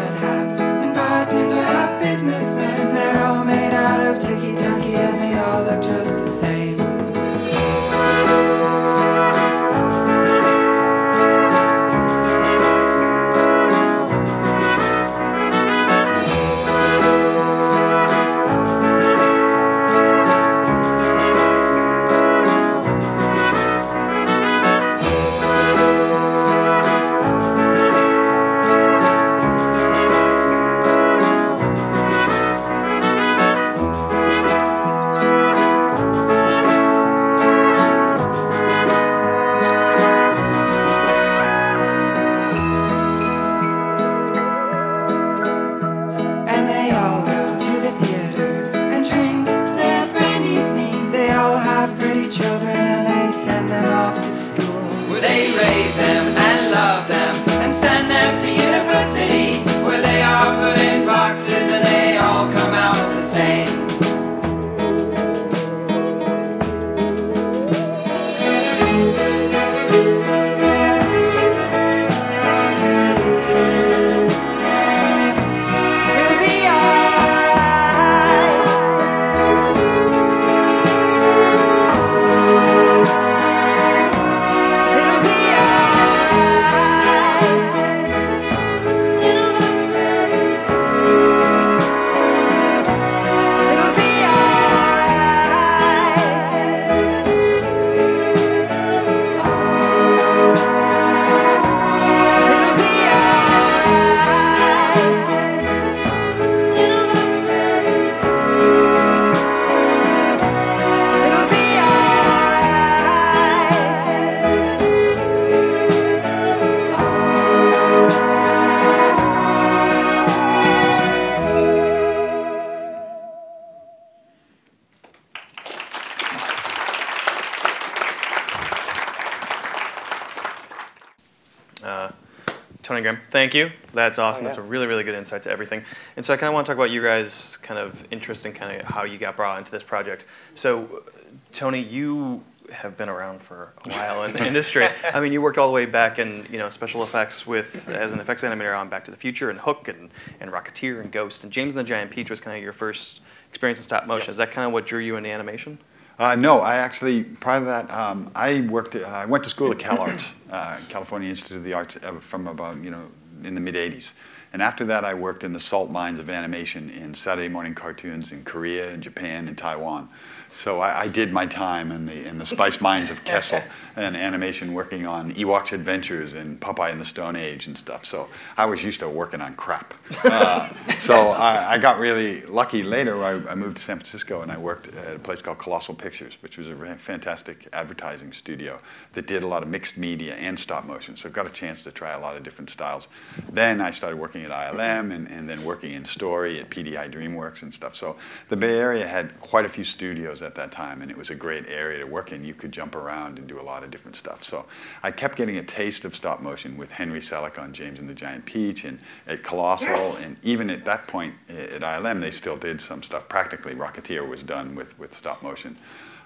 thank you. That's awesome. Oh, That's a really, really good insight to everything. And so I kind of want to talk about you guys' kind of interest in kind of how you got brought into this project. So, uh, Tony, you have been around for a while in the [laughs] industry. I mean, you worked all the way back in you know special effects with as an effects animator on Back to the Future and Hook and, and Rocketeer and Ghost and James and the Giant Peach was kind of your first experience in stop motion. Is that kind of what drew you into animation? Uh, no, I actually prior to that um, I worked. Uh, I went to school at Cal Arts, uh, California Institute of the Arts, uh, from about you know in the mid '80s, and after that I worked in the salt mines of animation in Saturday morning cartoons in Korea and Japan and Taiwan. So I, I, did my time in the in the spice mines of [laughs] Kessel and animation, working on Ewoks Adventures and Popeye in the Stone Age and stuff. So I was used to working on crap. [laughs] Uh, so I, I, got really lucky. Later, I, I, moved to San Francisco and I worked at a place called Colossal Pictures, which was a fantastic advertising studio that did a lot of mixed media and stop motion. So I got a chance to try a lot of different styles. Then I started working at ILM and, and then working in story at PDI DreamWorks and stuff. So the Bay Area had quite a few studios at that time, and it was a great area to work in. You could jump around and do a lot of different stuff. So I kept getting a taste of stop motion with Henry Selick on James and the Giant Peach, and at Colossal, and even at that point at ILM, they still did some stuff. Practically, Rocketeer was done with, with stop motion.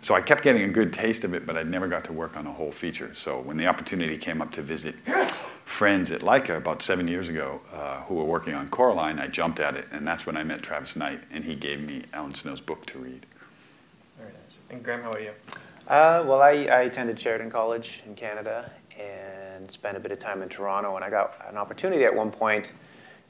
So I kept getting a good taste of it, but I never got to work on a whole feature. So when the opportunity came up to visit friends at Laika about seven years ago uh, who were working on Coraline, I jumped at it, and that's when I met Travis Knight, and he gave me Alan Snow's book to read. And Graham, how about you? Uh, well, I, I attended Sheridan College in Canada and spent a bit of time in Toronto. And I got an opportunity at one point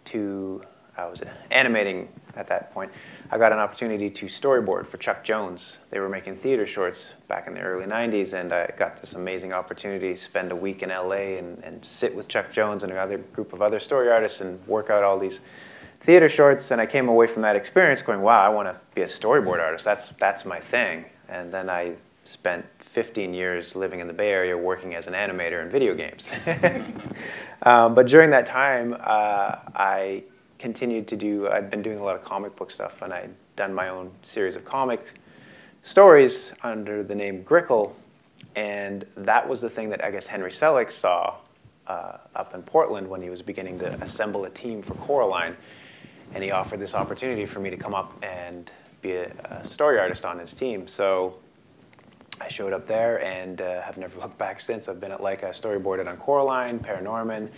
to, I was animating at that point. I got an opportunity to storyboard for Chuck Jones. They were making theater shorts back in the early 90s, and I got this amazing opportunity to spend a week in LA and, and sit with Chuck Jones and another group of other story artists and work out all these theater shorts. And I came away from that experience going, wow, I want to be a storyboard artist. That's, that's my thing. And then I spent 15 years living in the Bay Area working as an animator in video games. [laughs] um, but during that time, uh, I continued to do, I'd been doing a lot of comic book stuff, and I'd done my own series of comic stories under the name Grickle. And that was the thing that I guess Henry Selick saw uh, up in Portland when he was beginning to assemble a team for Coraline. And he offered this opportunity for me to come up and be a, a story artist on his team. So I showed up there and uh, have never [laughs] looked back since. I've been at Laika, storyboarded on Coraline, Paranorman.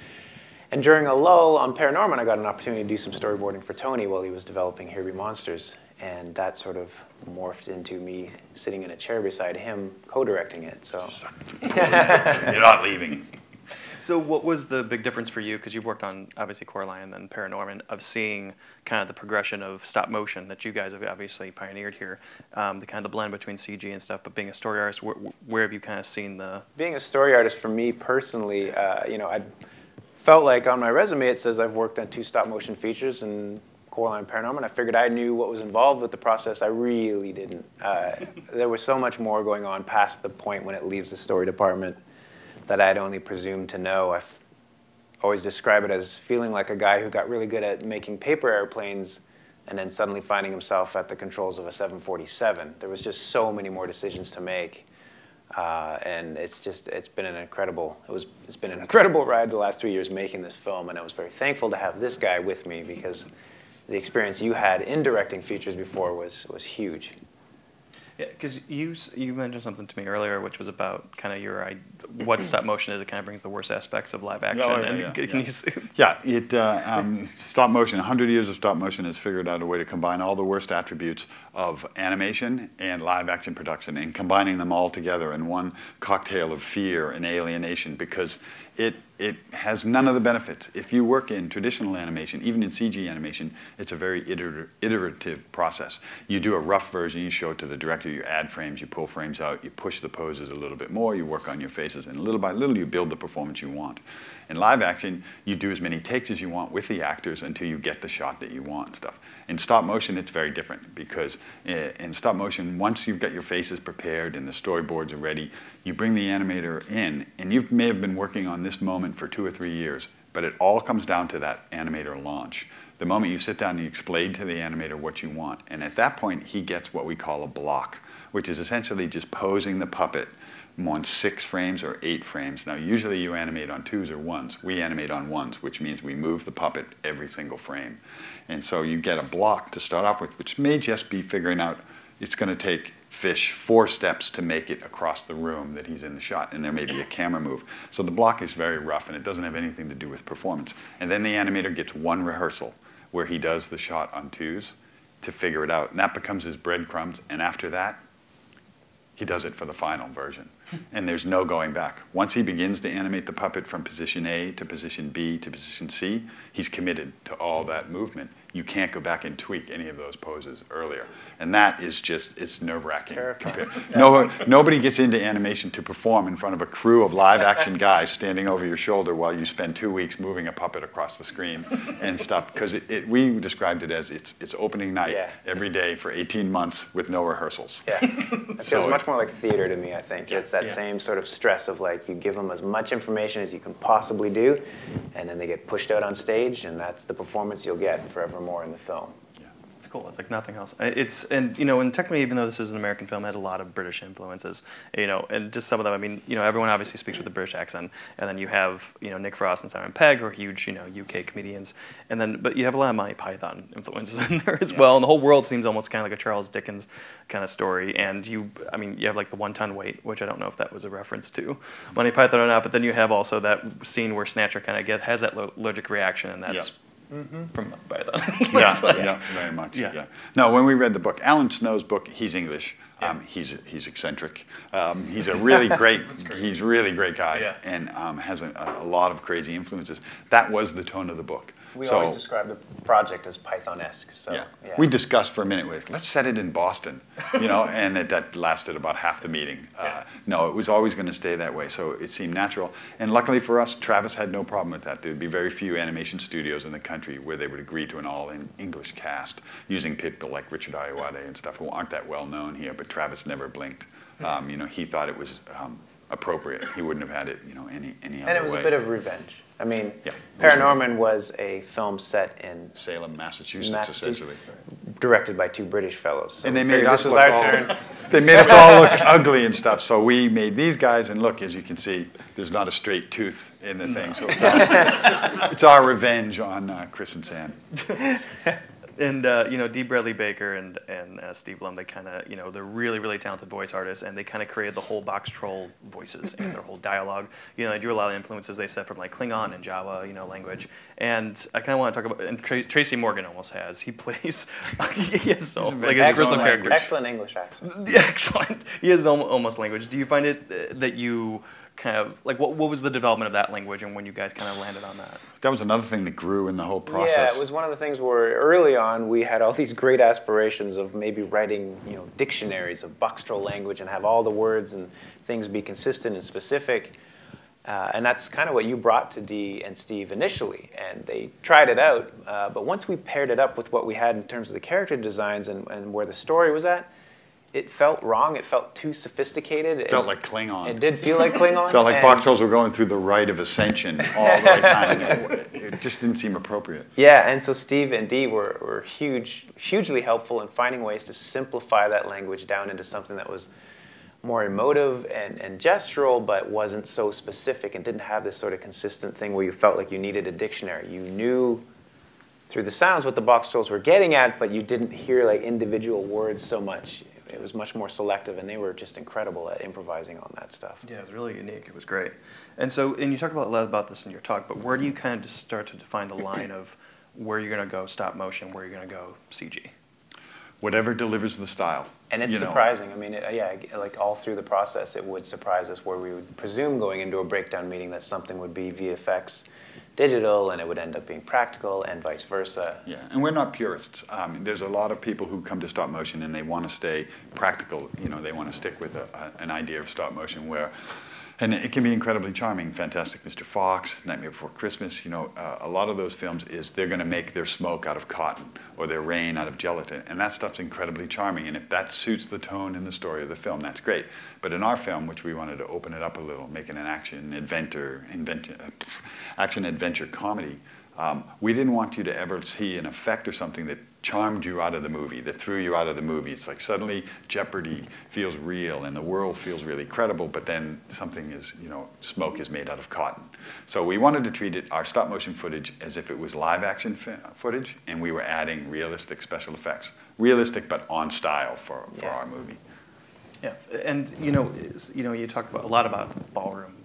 And during a lull on Paranorman, I got an opportunity to do some storyboarding for Tony while he was developing Here Be Monsters. And that sort of morphed into me sitting in a chair beside him, co-directing it. So you're not leaving. So what was the big difference for you, because you've worked on obviously Coraline and then Paranorman, of seeing kind of the progression of stop motion that you guys have obviously pioneered here, um, the kind of blend between CG and stuff, but being a story artist, where, where have you kind of seen the... Being a story artist for me personally, uh, you know, I felt like on my resume it says I've worked on two stop motion features and Coraline and Paranorman. I figured I knew what was involved with the process. I really didn't. Uh, there was so much more going on past the point when it leaves the story department that I'd only presumed to know. I always describe it as feeling like a guy who got really good at making paper airplanes and then suddenly finding himself at the controls of a 747. There was just so many more decisions to make. Uh, and it's just, it's been an incredible, it was, it's been an [laughs] incredible ride the last three years making this film. And I was very thankful to have this guy with me because the experience you had in directing features before was, was huge. Yeah, because you you mentioned something to me earlier, which was about kind of your what stop motion is. It kind of brings the worst aspects of live action. Oh, yeah, and yeah, can yeah. you [laughs] yeah, it uh, um, stop motion. 100 years of stop motion has figured out a way to combine all the worst attributes of animation and live action production, and combining them all together in one cocktail of fear and alienation. Because it, it has none of the benefits. If you work in traditional animation, even in CG animation, it's a very iterative process. You do a rough version, you show it to the director, you add frames, you pull frames out, you push the poses a little bit more, you work on your faces, and little by little you build the performance you want. In live action, you do as many takes as you want with the actors until you get the shot that you want and stuff. In stop motion, it's very different because eh, in stop motion, once you've got your faces prepared and the storyboards are ready, you bring the animator in, and you may have been working on this moment for two or three years, but it all comes down to that animator launch. The moment you sit down and you explain to the animator what you want, and at that point, he gets what we call a block, which is essentially just posing the puppet on six frames or eight frames. Now, usually you animate on twos or ones. We animate on ones, which means we move the puppet every single frame. And so you get a block to start off with, which may just be figuring out it's going to take fish four steps to make it across the room that he's in the shot, and there may be a camera move. So the block is very rough, and it doesn't have anything to do with performance. And then the animator gets one rehearsal where he does the shot on twos to figure it out, and that becomes his breadcrumbs. And after that, he does it for the final version. [laughs] And there's no going back. Once he begins to animate the puppet from position A to position B to position C, he's committed to all that movement. You can't go back and tweak any of those poses earlier. And that is just, it's nerve-wracking. No, nobody gets into animation to perform in front of a crew of live-action [laughs] guys standing over your shoulder while you spend two weeks moving a puppet across the screen and stuff. Because it, it, we described it as it's, it's opening night Yeah. every day for 18 months with no rehearsals. Yeah, [laughs] it feels So- much more like theater to me. I think it's that Yeah. same sort of stress of like you give them as much information as you can possibly do, and then they get pushed out on stage, and that's the performance you'll get forevermore in the film. It's cool. It's like nothing else. It's and you know, and technically, even though this is an American film, it has a lot of British influences. You know, and just some of them. I mean, you know, everyone obviously speaks with a British accent, and then you have you know Nick Frost and Simon Pegg, who are huge you know UK comedians, and then but you have a lot of Monty Python influences [laughs] in there as well, and the whole world seems almost kind of like a Charles Dickens kind of story. And you, I mean, you have like the one ton weight, which I don't know if that was a reference to Monty Python or not, but then you have also that scene where Snatcher kind of get has that allergic reaction, and that's. From Python. [laughs] yeah, It's like- yeah, very much. Yeah. Yeah. No, when we read the book, Alan Snow's book, he's English. Um, he's he's eccentric. Um, he's a really [laughs] great. he's really great guy, Yeah. and um, has a, a lot of crazy influences. That was the tone of the book. We so, always describe the project as Python-esque. So yeah. yeah. We discussed for a minute, with, let's set it in Boston, you know, [laughs] and it, that lasted about half the meeting. Uh, no, it was always going to stay that way, so it seemed natural. And luckily for us, Travis had no problem with that. There would be very few animation studios in the country where they would agree to an all-English cast using people like Richard Ayoade and stuff who aren't that well known here, but Travis never blinked. Um, you know, he thought it was um, appropriate. He wouldn't have had it, you know, any, any other way. and it was a bit of revenge. I mean, Yeah. Paranorman was a film set in Salem, Massachusetts, Massachusetts, essentially. directed by two British fellows. So and they made us this was look our all, turn. [laughs] They made us all look ugly and stuff. So we made these guys, and look, as you can see, there's not a straight tooth in the thing. So it's our, [laughs] it's our revenge on uh, Chris and Sam. [laughs] and uh, you know, Dee Bradley Baker and and uh, Steve Blum, they kind of you know they're really really talented voice artists, and they kind of created the whole box troll voices and their whole dialogue. You know, they drew a lot of influences they said from like Klingon and Jawa, you know, language. And I kind of want to talk about and Tra- Tracy Morgan almost has. He plays. [laughs] he has so like his Gristle character. Excellent English accent. [laughs] Excellent. He has almost language. Do you find it uh, that you kind of like what what was the development of that language and when you guys kind of landed on that? That was another thing that grew in the whole process. Yeah, it was one of the things where early on we had all these great aspirations of maybe writing, you know, dictionaries of Boxtroll language and have all the words and things be consistent and specific. Uh, and that's kind of what you brought to Dee and Steve initially, and they tried it out. Uh, but once we paired it up with what we had in terms of the character designs and, and where the story was at, it felt wrong. It felt too sophisticated. It felt It- like Klingon. It did feel like Klingon. [laughs] felt like and- box trolls were going through the rite of ascension all the time. It, it just didn't seem appropriate. Yeah, and so Steve and Dee were, were huge, hugely helpful in finding ways to simplify that language down into something that was more emotive and, and gestural, but wasn't so specific and didn't have this sort of consistent thing where you felt like you needed a dictionary. You knew through the sounds what the box trolls were getting at, but you didn't hear like individual words so much. It was much more selective, and they were just incredible at improvising on that stuff. Yeah, it was really unique. It was great. And so, and you talked about a lot about this in your talk, but where do you mm-hmm. kind of just start to define the line of where you're going to go stop motion, where you're going to go CG? Whatever delivers the style. And it's you know. surprising. I mean, it, yeah, like all through the process, it would surprise us where we would presume going into a breakdown meeting that something would be VFX digital and it would end up being practical and vice versa. Yeah, and we're not purists. Um, there's a lot of people who come to stop motion and they want to stay practical. You know, they want to stick with a, a, an idea of stop motion where, and it can be incredibly charming. Fantastic Mr. Fox, Nightmare Before Christmas. You know, uh, a lot of those films is they're going to make their smoke out of cotton or their rain out of gelatin, and that stuff's incredibly charming. And if that suits the tone and the story of the film, that's great. But in our film, which we wanted to open it up a little, make it an action adventure, invent, uh, action adventure comedy. Um, we didn't want you to ever see an effect or something that charmed you out of the movie, that threw you out of the movie. It's like suddenly Jeopardy feels real and the world feels really credible, but then something is, you know, smoke is made out of cotton. So we wanted to treat it, our stop motion footage, as if it was live action uh, footage, and we were adding realistic special effects. Realistic, but on style for, for Yeah. our movie. Yeah, and you know, you know, you talked about a lot about ballroom,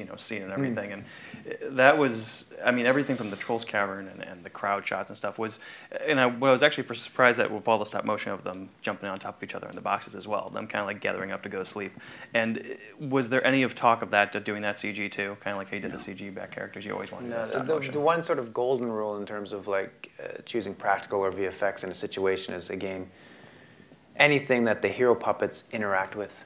you know, scene and everything, and uh, that was, I mean, everything from the Trolls Cavern and, and the crowd shots and stuff was, and I, what I was actually surprised at with all the stop motion of them jumping on top of each other in the boxes as well, them kind of like gathering up to go to sleep. And uh, was there any of talk of that, to doing that CG too, kind of like how you did the CG back characters, you always wanted to do No, that stop the, motion? the one sort of golden rule in terms of like uh, choosing practical or VFX in a situation is again, anything that the hero puppets interact with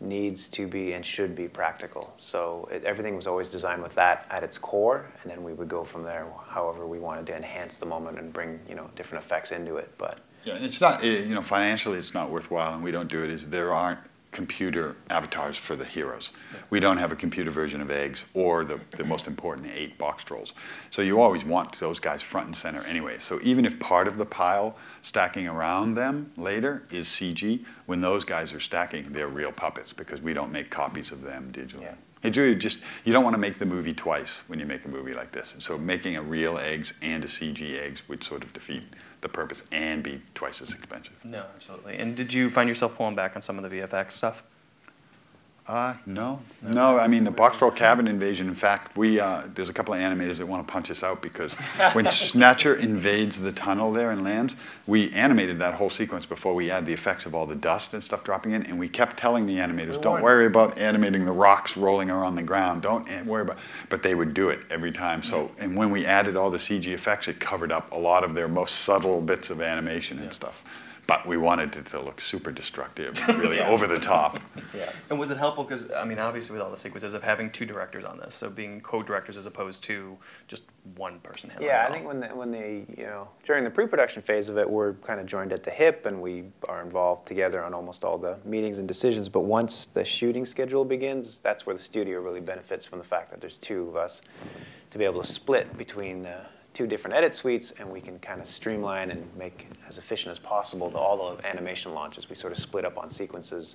needs to be and should be practical. So it, everything was always designed with that at its core, and then we would go from there. However, we wanted to enhance the moment and bring you know different effects into it. But Yeah, and it's not, eh, you know, financially it's not worthwhile, and we don't do it, is there aren't computer avatars for the heroes. We don't have a computer version of eggs or the, the most important eight box trolls. So you always want those guys front and center anyway. So even if part of the pile stacking around them later is CG, when those guys are stacking, they're real puppets because we don't make copies of them digitally. It's really just, you don't want to make the movie twice when you make a movie like this. So making a real eggs and a CG eggs would sort of defeat the purpose and be twice as expensive. No, absolutely. And did you find yourself pulling back on some of the VFX stuff? Uh, no, no. I mean, the box troll cabin invasion. In fact, we uh, there's a couple of animators that want to punch us out because when [laughs] Snatcher invades the tunnel there and lands, we animated that whole sequence before we add the effects of all the dust and stuff dropping in, and we kept telling the animators, "Don't worry about animating the rocks rolling around the ground. Don't worry about." But they would do it every time. So, and when we added all the CG effects, it covered up a lot of their most subtle bits of animation and stuff. But we wanted it to look super destructive, [laughs] really Yeah. over the top. Yeah. And was it helpful? Because I mean, obviously, with all the sequences of having two directors on this, so being co-directors as opposed to just one person handling yeah, I think when the, when they you know during the pre-production phase of it, we're kind of joined at the hip, and we are involved together on almost all the meetings and decisions. But once the shooting schedule begins, that's where the studio really benefits from the fact that there's two of us to be able to split between uh, two different edit suites, and we can kind of streamline and make as efficient as possible the, all the animation launches. We sort of split up on sequences.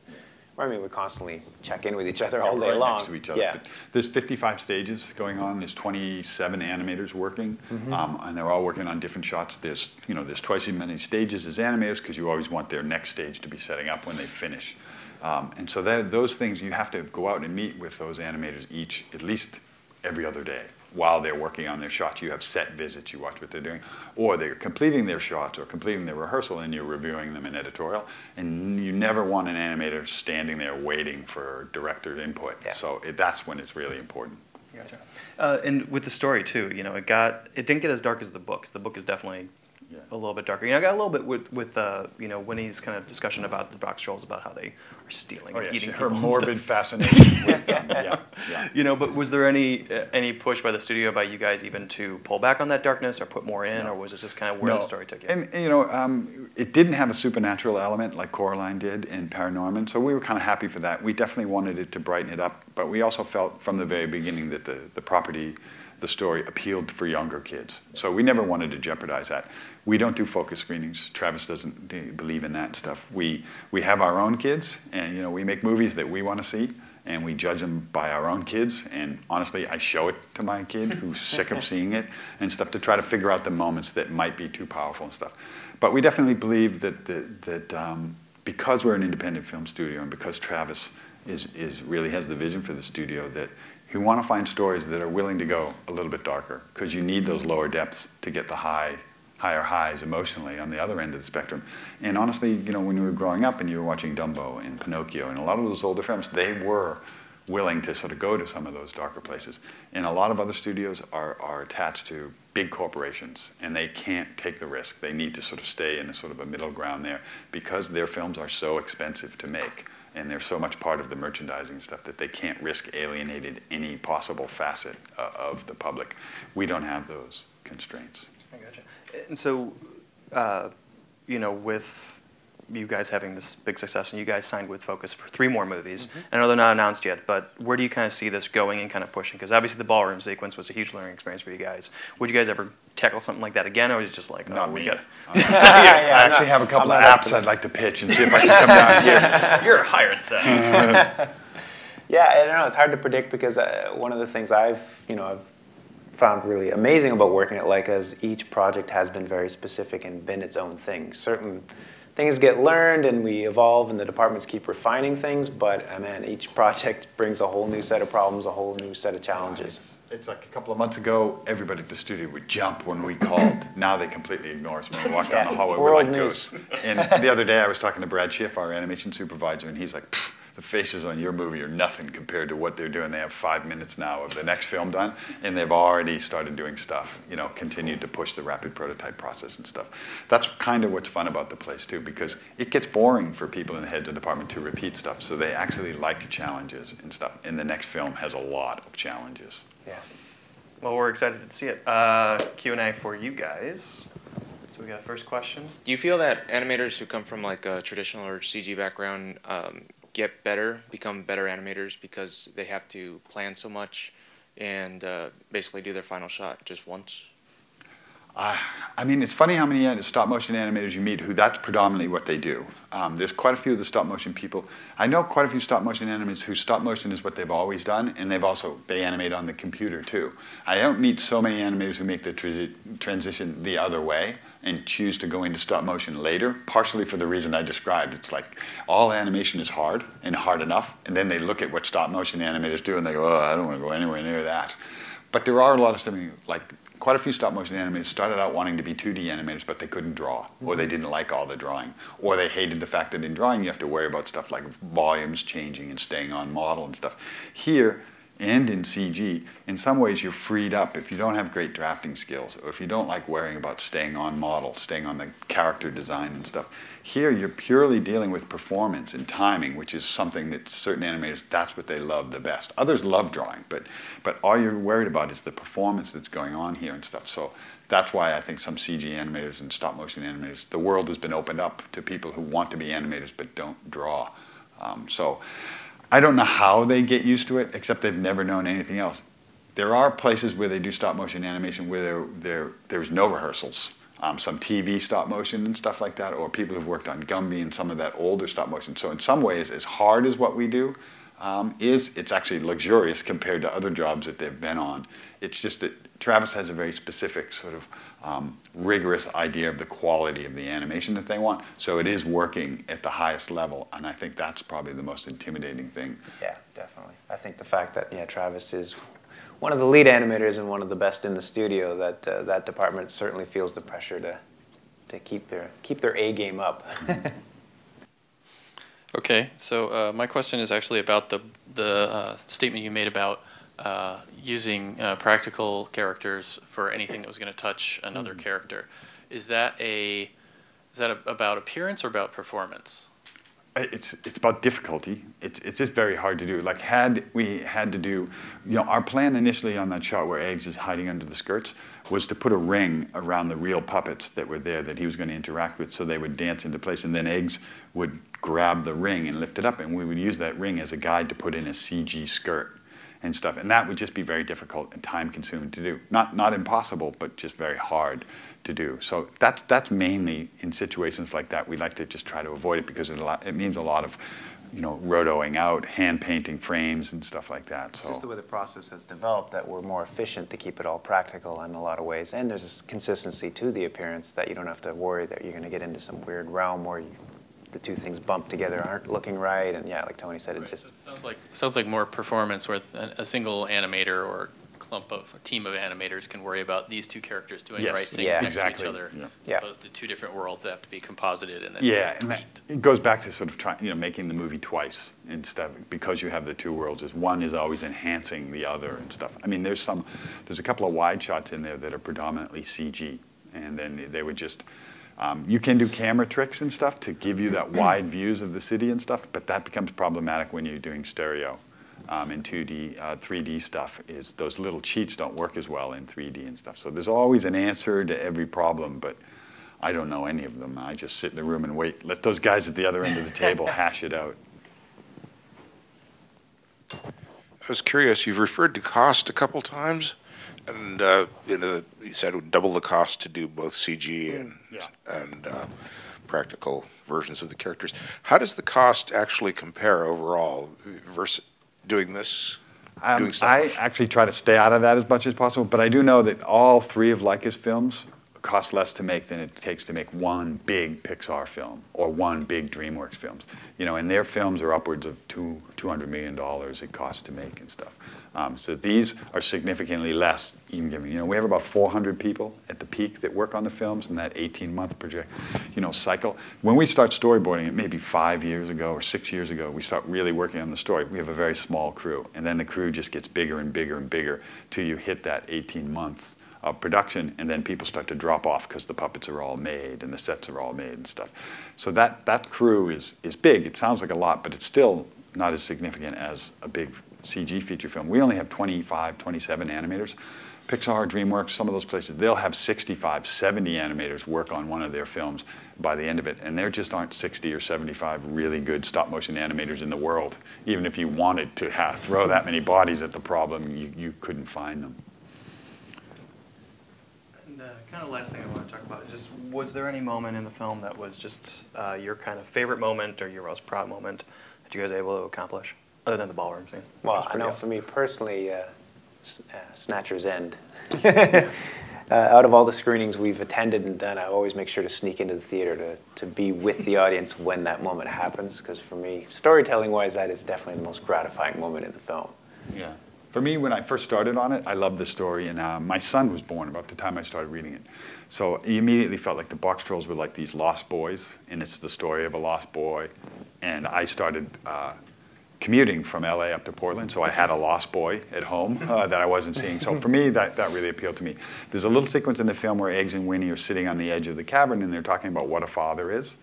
I mean, we constantly check in with each other all day right long. Next to each other. Yeah. But There's 55 stages going on. There's 27 animators working, Mhm. um, and they're all working on different shots. There's, you know, there's twice as many stages as animators because you always want their next stage to be setting up when they finish. Um, and so that, those things, you have to go out and meet with those animators each, at least every other day while they're working on their shots. You have set visits, you watch what they're doing, or they're completing their shots or completing their rehearsal and you're reviewing them in editorial. And you never want an animator standing there waiting for director input. So it, that's when it's really important. Gotcha. Uh, and with the story too, you know, it got it didn't get as dark as the books. The book is definitely a little bit darker. You know, I got a little bit with with uh, you know Winnie's kind of discussion about the box trolls about how they are stealing Oh, and yeah, eating her morbid fascination with them. Yeah, [laughs] yeah. You know, but was there any uh, any push by the studio by you guys even to pull back on that darkness or put more in, or was it just kind of where No. the story took you? And, and, you know, um, it didn't have a supernatural element like Coraline did in Paranorman, so we were kind of happy for that. We definitely wanted it to brighten it up, but we also felt from the very beginning that the, the property, the story appealed for younger kids. So we never wanted to jeopardize that. We don't do focus screenings. Travis doesn't believe in that stuff. We, we have our own kids, and you know, we make movies that we want to see, and we judge them by our own kids. And honestly, I show it to my kid who's sick of [laughs] seeing it and stuff to try to figure out the moments that might be too powerful and stuff. But we definitely believe that that, that um, because we're an independent film studio and because Travis is, is really has the vision for the studio that we want to find stories that are willing to go a little bit darker because you need those lower depths to get the high higher highs emotionally on the other end of the spectrum. And honestly, you know, when you were growing up and you were watching Dumbo and Pinocchio and a lot of those older films, they were willing to sort of go to some of those darker places. And a lot of other studios are, are attached to big corporations and they can't take the risk. They need to sort of stay in a sort of a middle ground there because their films are so expensive to make and they're so much part of the merchandising stuff that they can't risk alienating any possible facet uh, of the public. We don't have those constraints. I gotcha. And so, uh, you know, with you guys having this big success and you guys signed with Focus for three more movies, I know they're not announced yet, but where do you kind of see this going and kind of pushing? Because obviously the ballroom sequence was a huge learning experience for you guys. Would you guys ever tackle something like that again, or was it just like, oh, we got? [laughs] [laughs] I actually have a couple of apps I'd like to pitch and [laughs] see if I can come down here. You're a hired, Seth. Yeah, I don't know. It's hard to predict because uh, one of the things I've, you know, I've found really amazing about working at Laika is each project has been very specific and been its own thing. Certain things get learned and we evolve and the departments keep refining things, but uh, man, each project [laughs] brings a whole new set of problems, a whole new set of challenges. It's like a couple of months ago, everybody at the studio would jump when we called. [coughs] now they completely ignore us when we walk down the hallway. We're like news. ghosts. And the other day I was talking to Brad Schiff, our animation supervisor, and he's like, "Pfft, the faces on your movie are nothing compared to what they're doing. They have five minutes now of the next film done, and they've already started doing stuff, you know, continued to push the rapid prototype process and stuff. That's kind of what's fun about the place, too, because it gets boring for people in the heads of department to repeat stuff, so they actually like challenges and stuff. And the next film has a lot of challenges. Yeah. Well, we're excited to see it. Uh, Q and A for you guys. So we got a first question. Do you feel that animators who come from like a traditional or CG background um, get better, become better animators because they have to plan so much and uh, basically do their final shot just once? Uh, I mean, it's funny how many stop motion animators you meet who that's predominantly what they do. Um, there's quite a few of the stop motion people. I know quite a few stop motion animators who stop motion is what they've always done, and they've also they animate on the computer too. I don't meet so many animators who make the transi- transition the other way and choose to go into stop motion later, partially for the reason I described. It's like all animation is hard and hard enough, and then they look at what stop motion animators do and they go, oh, I don't want to go anywhere near that. But there are a lot of stuff, like quite a few stop motion animators started out wanting to be 2D animators, but they couldn't draw, or they mm-hmm. didn't like all the drawing, or they hated the fact that in drawing you have to worry about stuff like volumes changing and staying on model and stuff. Here, and in CG, in some ways you're freed up if you don't have great drafting skills, or if you don't like worrying about staying on model, staying on the character design and stuff. Here you're purely dealing with performance and timing, which is something that certain animators, that's what they love the best. Others love drawing, but, but all you're worried about is the performance that's going on here and stuff. So that's why I think some CG animators and stop motion animators, the world has been opened up to people who want to be animators but don't draw. Um, so I don't know how they get used to it, except they've never known anything else. There are places where they do stop motion animation where there, there, there's no rehearsals. Um, some TV stop motion and stuff like that, or people who've worked on Gumby and some of that older stop motion. So in some ways, as hard as what we do um, is, it's actually luxurious compared to other jobs that they've been on. It's just that Travis has a very specific sort of um, rigorous idea of the quality of the animation that they want. So it is working at the highest level, and I think that's probably the most intimidating thing. Yeah, definitely. I think the fact that yeah, Travis is one of the lead animators and one of the best in the studio, that uh, that department certainly feels the pressure to to keep their keep their A game up. [laughs] Okay, so uh, my question is actually about the the uh, statement you made about uh, using uh, practical characters for anything that was going to touch another Mhm. character. Is that a is that a, about appearance or about performance? It's, it's about difficulty. It's, it's just very hard to do. Like had we had to do, you know, our plan initially on that shot where Eggs is hiding under the skirts was to put a ring around the real puppets that were there that he was going to interact with so they would dance into place and then Eggs would grab the ring and lift it up and we would use that ring as a guide to put in a CG skirt and stuff. And that would just be very difficult and time consuming to do. Not, not impossible, but just very hard to do. So that's, that's mainly in situations like that, we like to just try to avoid it because it, a lot, it means a lot of, you know, rotoing out, hand painting frames and stuff like that. It's So just the way the process has developed that we're more efficient to keep it all practical in a lot of ways. And there's this consistency to the appearance that you don't have to worry that you're going to get into some weird realm where you, the two things bump together aren't looking right. And yeah, like Tony said, it just Sounds like sounds like more performance where a, a single animator or clump of a team of animators can worry about these two characters doing Yes, the right thing yeah, next exactly, to each other, yeah. as Yeah. opposed to two different worlds that have to be composited and then Yeah, and that, it goes back to sort of trying, you know, making the movie twice instead of, because you have the two worlds. Is one is always enhancing the other and stuff. I mean, there's some, there's a couple of wide shots in there that are predominantly CG, and then they would just. Um, you can do camera tricks and stuff to give you that wide views of the city and stuff, but that becomes problematic when you're doing stereo. Um, in 2D, uh, 3D stuff is those little cheats don't work as well in 3D and stuff. So there's always an answer to every problem, but I don't know any of them. I just sit in the room and wait. Let those guys at the other end of the table [laughs] hash it out. I was curious, you've referred to cost a couple times. And uh, you know, you said it would double the cost to do both CG and and uh, practical versions of the characters. How does the cost actually compare overall versus doing this? Um, doing I actually try to stay out of that as much as possible, but I do know that all three of Laika's films cost less to make than it takes to make one big Pixar film or one big DreamWorks films. You know, and their films are upwards of two, $200 million it costs to make and stuff. Um, so these are significantly less, even given, you know, we have about 400 people at the peak that work on the films in that 18-month project, you know, cycle. When we start storyboarding it, maybe five years ago or six years ago, we start really working on the story. We have a very small crew, and then the crew just gets bigger and bigger and bigger till you hit that 18 months of production, and then people start to drop off because the puppets are all made and the sets are all made and stuff. So that, that crew is, is big. It sounds like a lot, but it's still not as significant as a big CG feature film. We only have 25, 27 animators. Pixar, DreamWorks, some of those places, they'll have 65, 70 animators work on one of their films by the end of it. And there just aren't 60 or 75 really good stop motion animators in the world. Even if you wanted to have, throw that many bodies at the problem, you, you couldn't find them. And uh, kind of last thing I want to talk about is just, was there any moment in the film that was just uh, your kind of favorite moment or your most proud moment that you guys were able to accomplish, other than the ballroom scene? Well, I know awesome? for me personally, uh, S- uh, Snatcher's End. [laughs] uh, out of all the screenings we've attended and done, I always make sure to sneak into the theater to, to be with the audience when that moment happens. Because for me, storytelling wise, that is definitely the most gratifying moment in the film. Yeah. For me, when I first started on it, I loved the story, and uh, my son was born about the time I started reading it. So I immediately felt like the Boxtrolls were like these lost boys, and it's the story of a lost boy. And I started uh, commuting from LA up to Portland, so I had a lost boy at home uh, that I wasn't seeing. So for me, that, that really appealed to me. There's a little sequence in the film where Eggs and Winnie are sitting on the edge of the cavern, and they're talking about what a father is.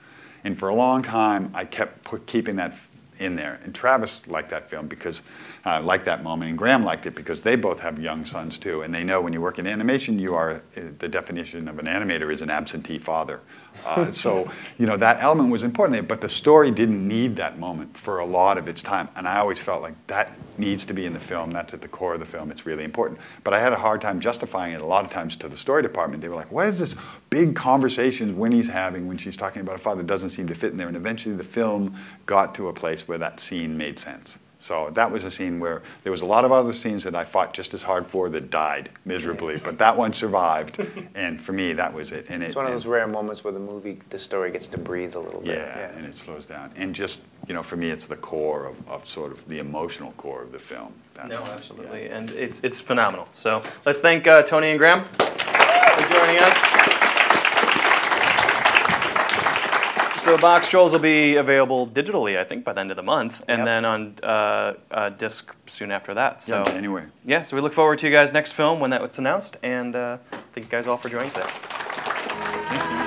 And for a long time, I kept put, keeping that in there. And Travis liked that film because, uh, liked that moment, and Graham liked it because they both have young sons too, and they know when you work in animation, you are uh, the definition of an animator is an absentee father. Uh, so, you know, that element was important but the story didn't need that moment for a lot of its time, and I always felt like that needs to be in the film. That's at the core of the film. It's really important. But I had a hard time justifying it a lot of times to the story department. They were like, "What is this big conversation Winnie's having when she's talking about a father? Doesn't seem to fit in there." And eventually, the film got to a place where that scene made sense. So that was a scene where there was a lot of other scenes that I fought just as hard for that died miserably, but that one survived, and for me, that was it. And it, It's one of those rare moments where the movie, the story gets to breathe a little bit. yeah, and it slows down. And just, you know, for me, it's the core of, of sort of the emotional core of the film. That- No, absolutely, and it's it's phenomenal. So let's thank uh, Tony and Graham for joining us. So Boxtrolls will be available digitally, I think, by the end of the month, and Yep. then on uh, uh, disc soon after that. So Yeah, January. Yeah, so we look forward to you guys' next film when that was announced, and uh, thank you guys all for joining today. Thank you.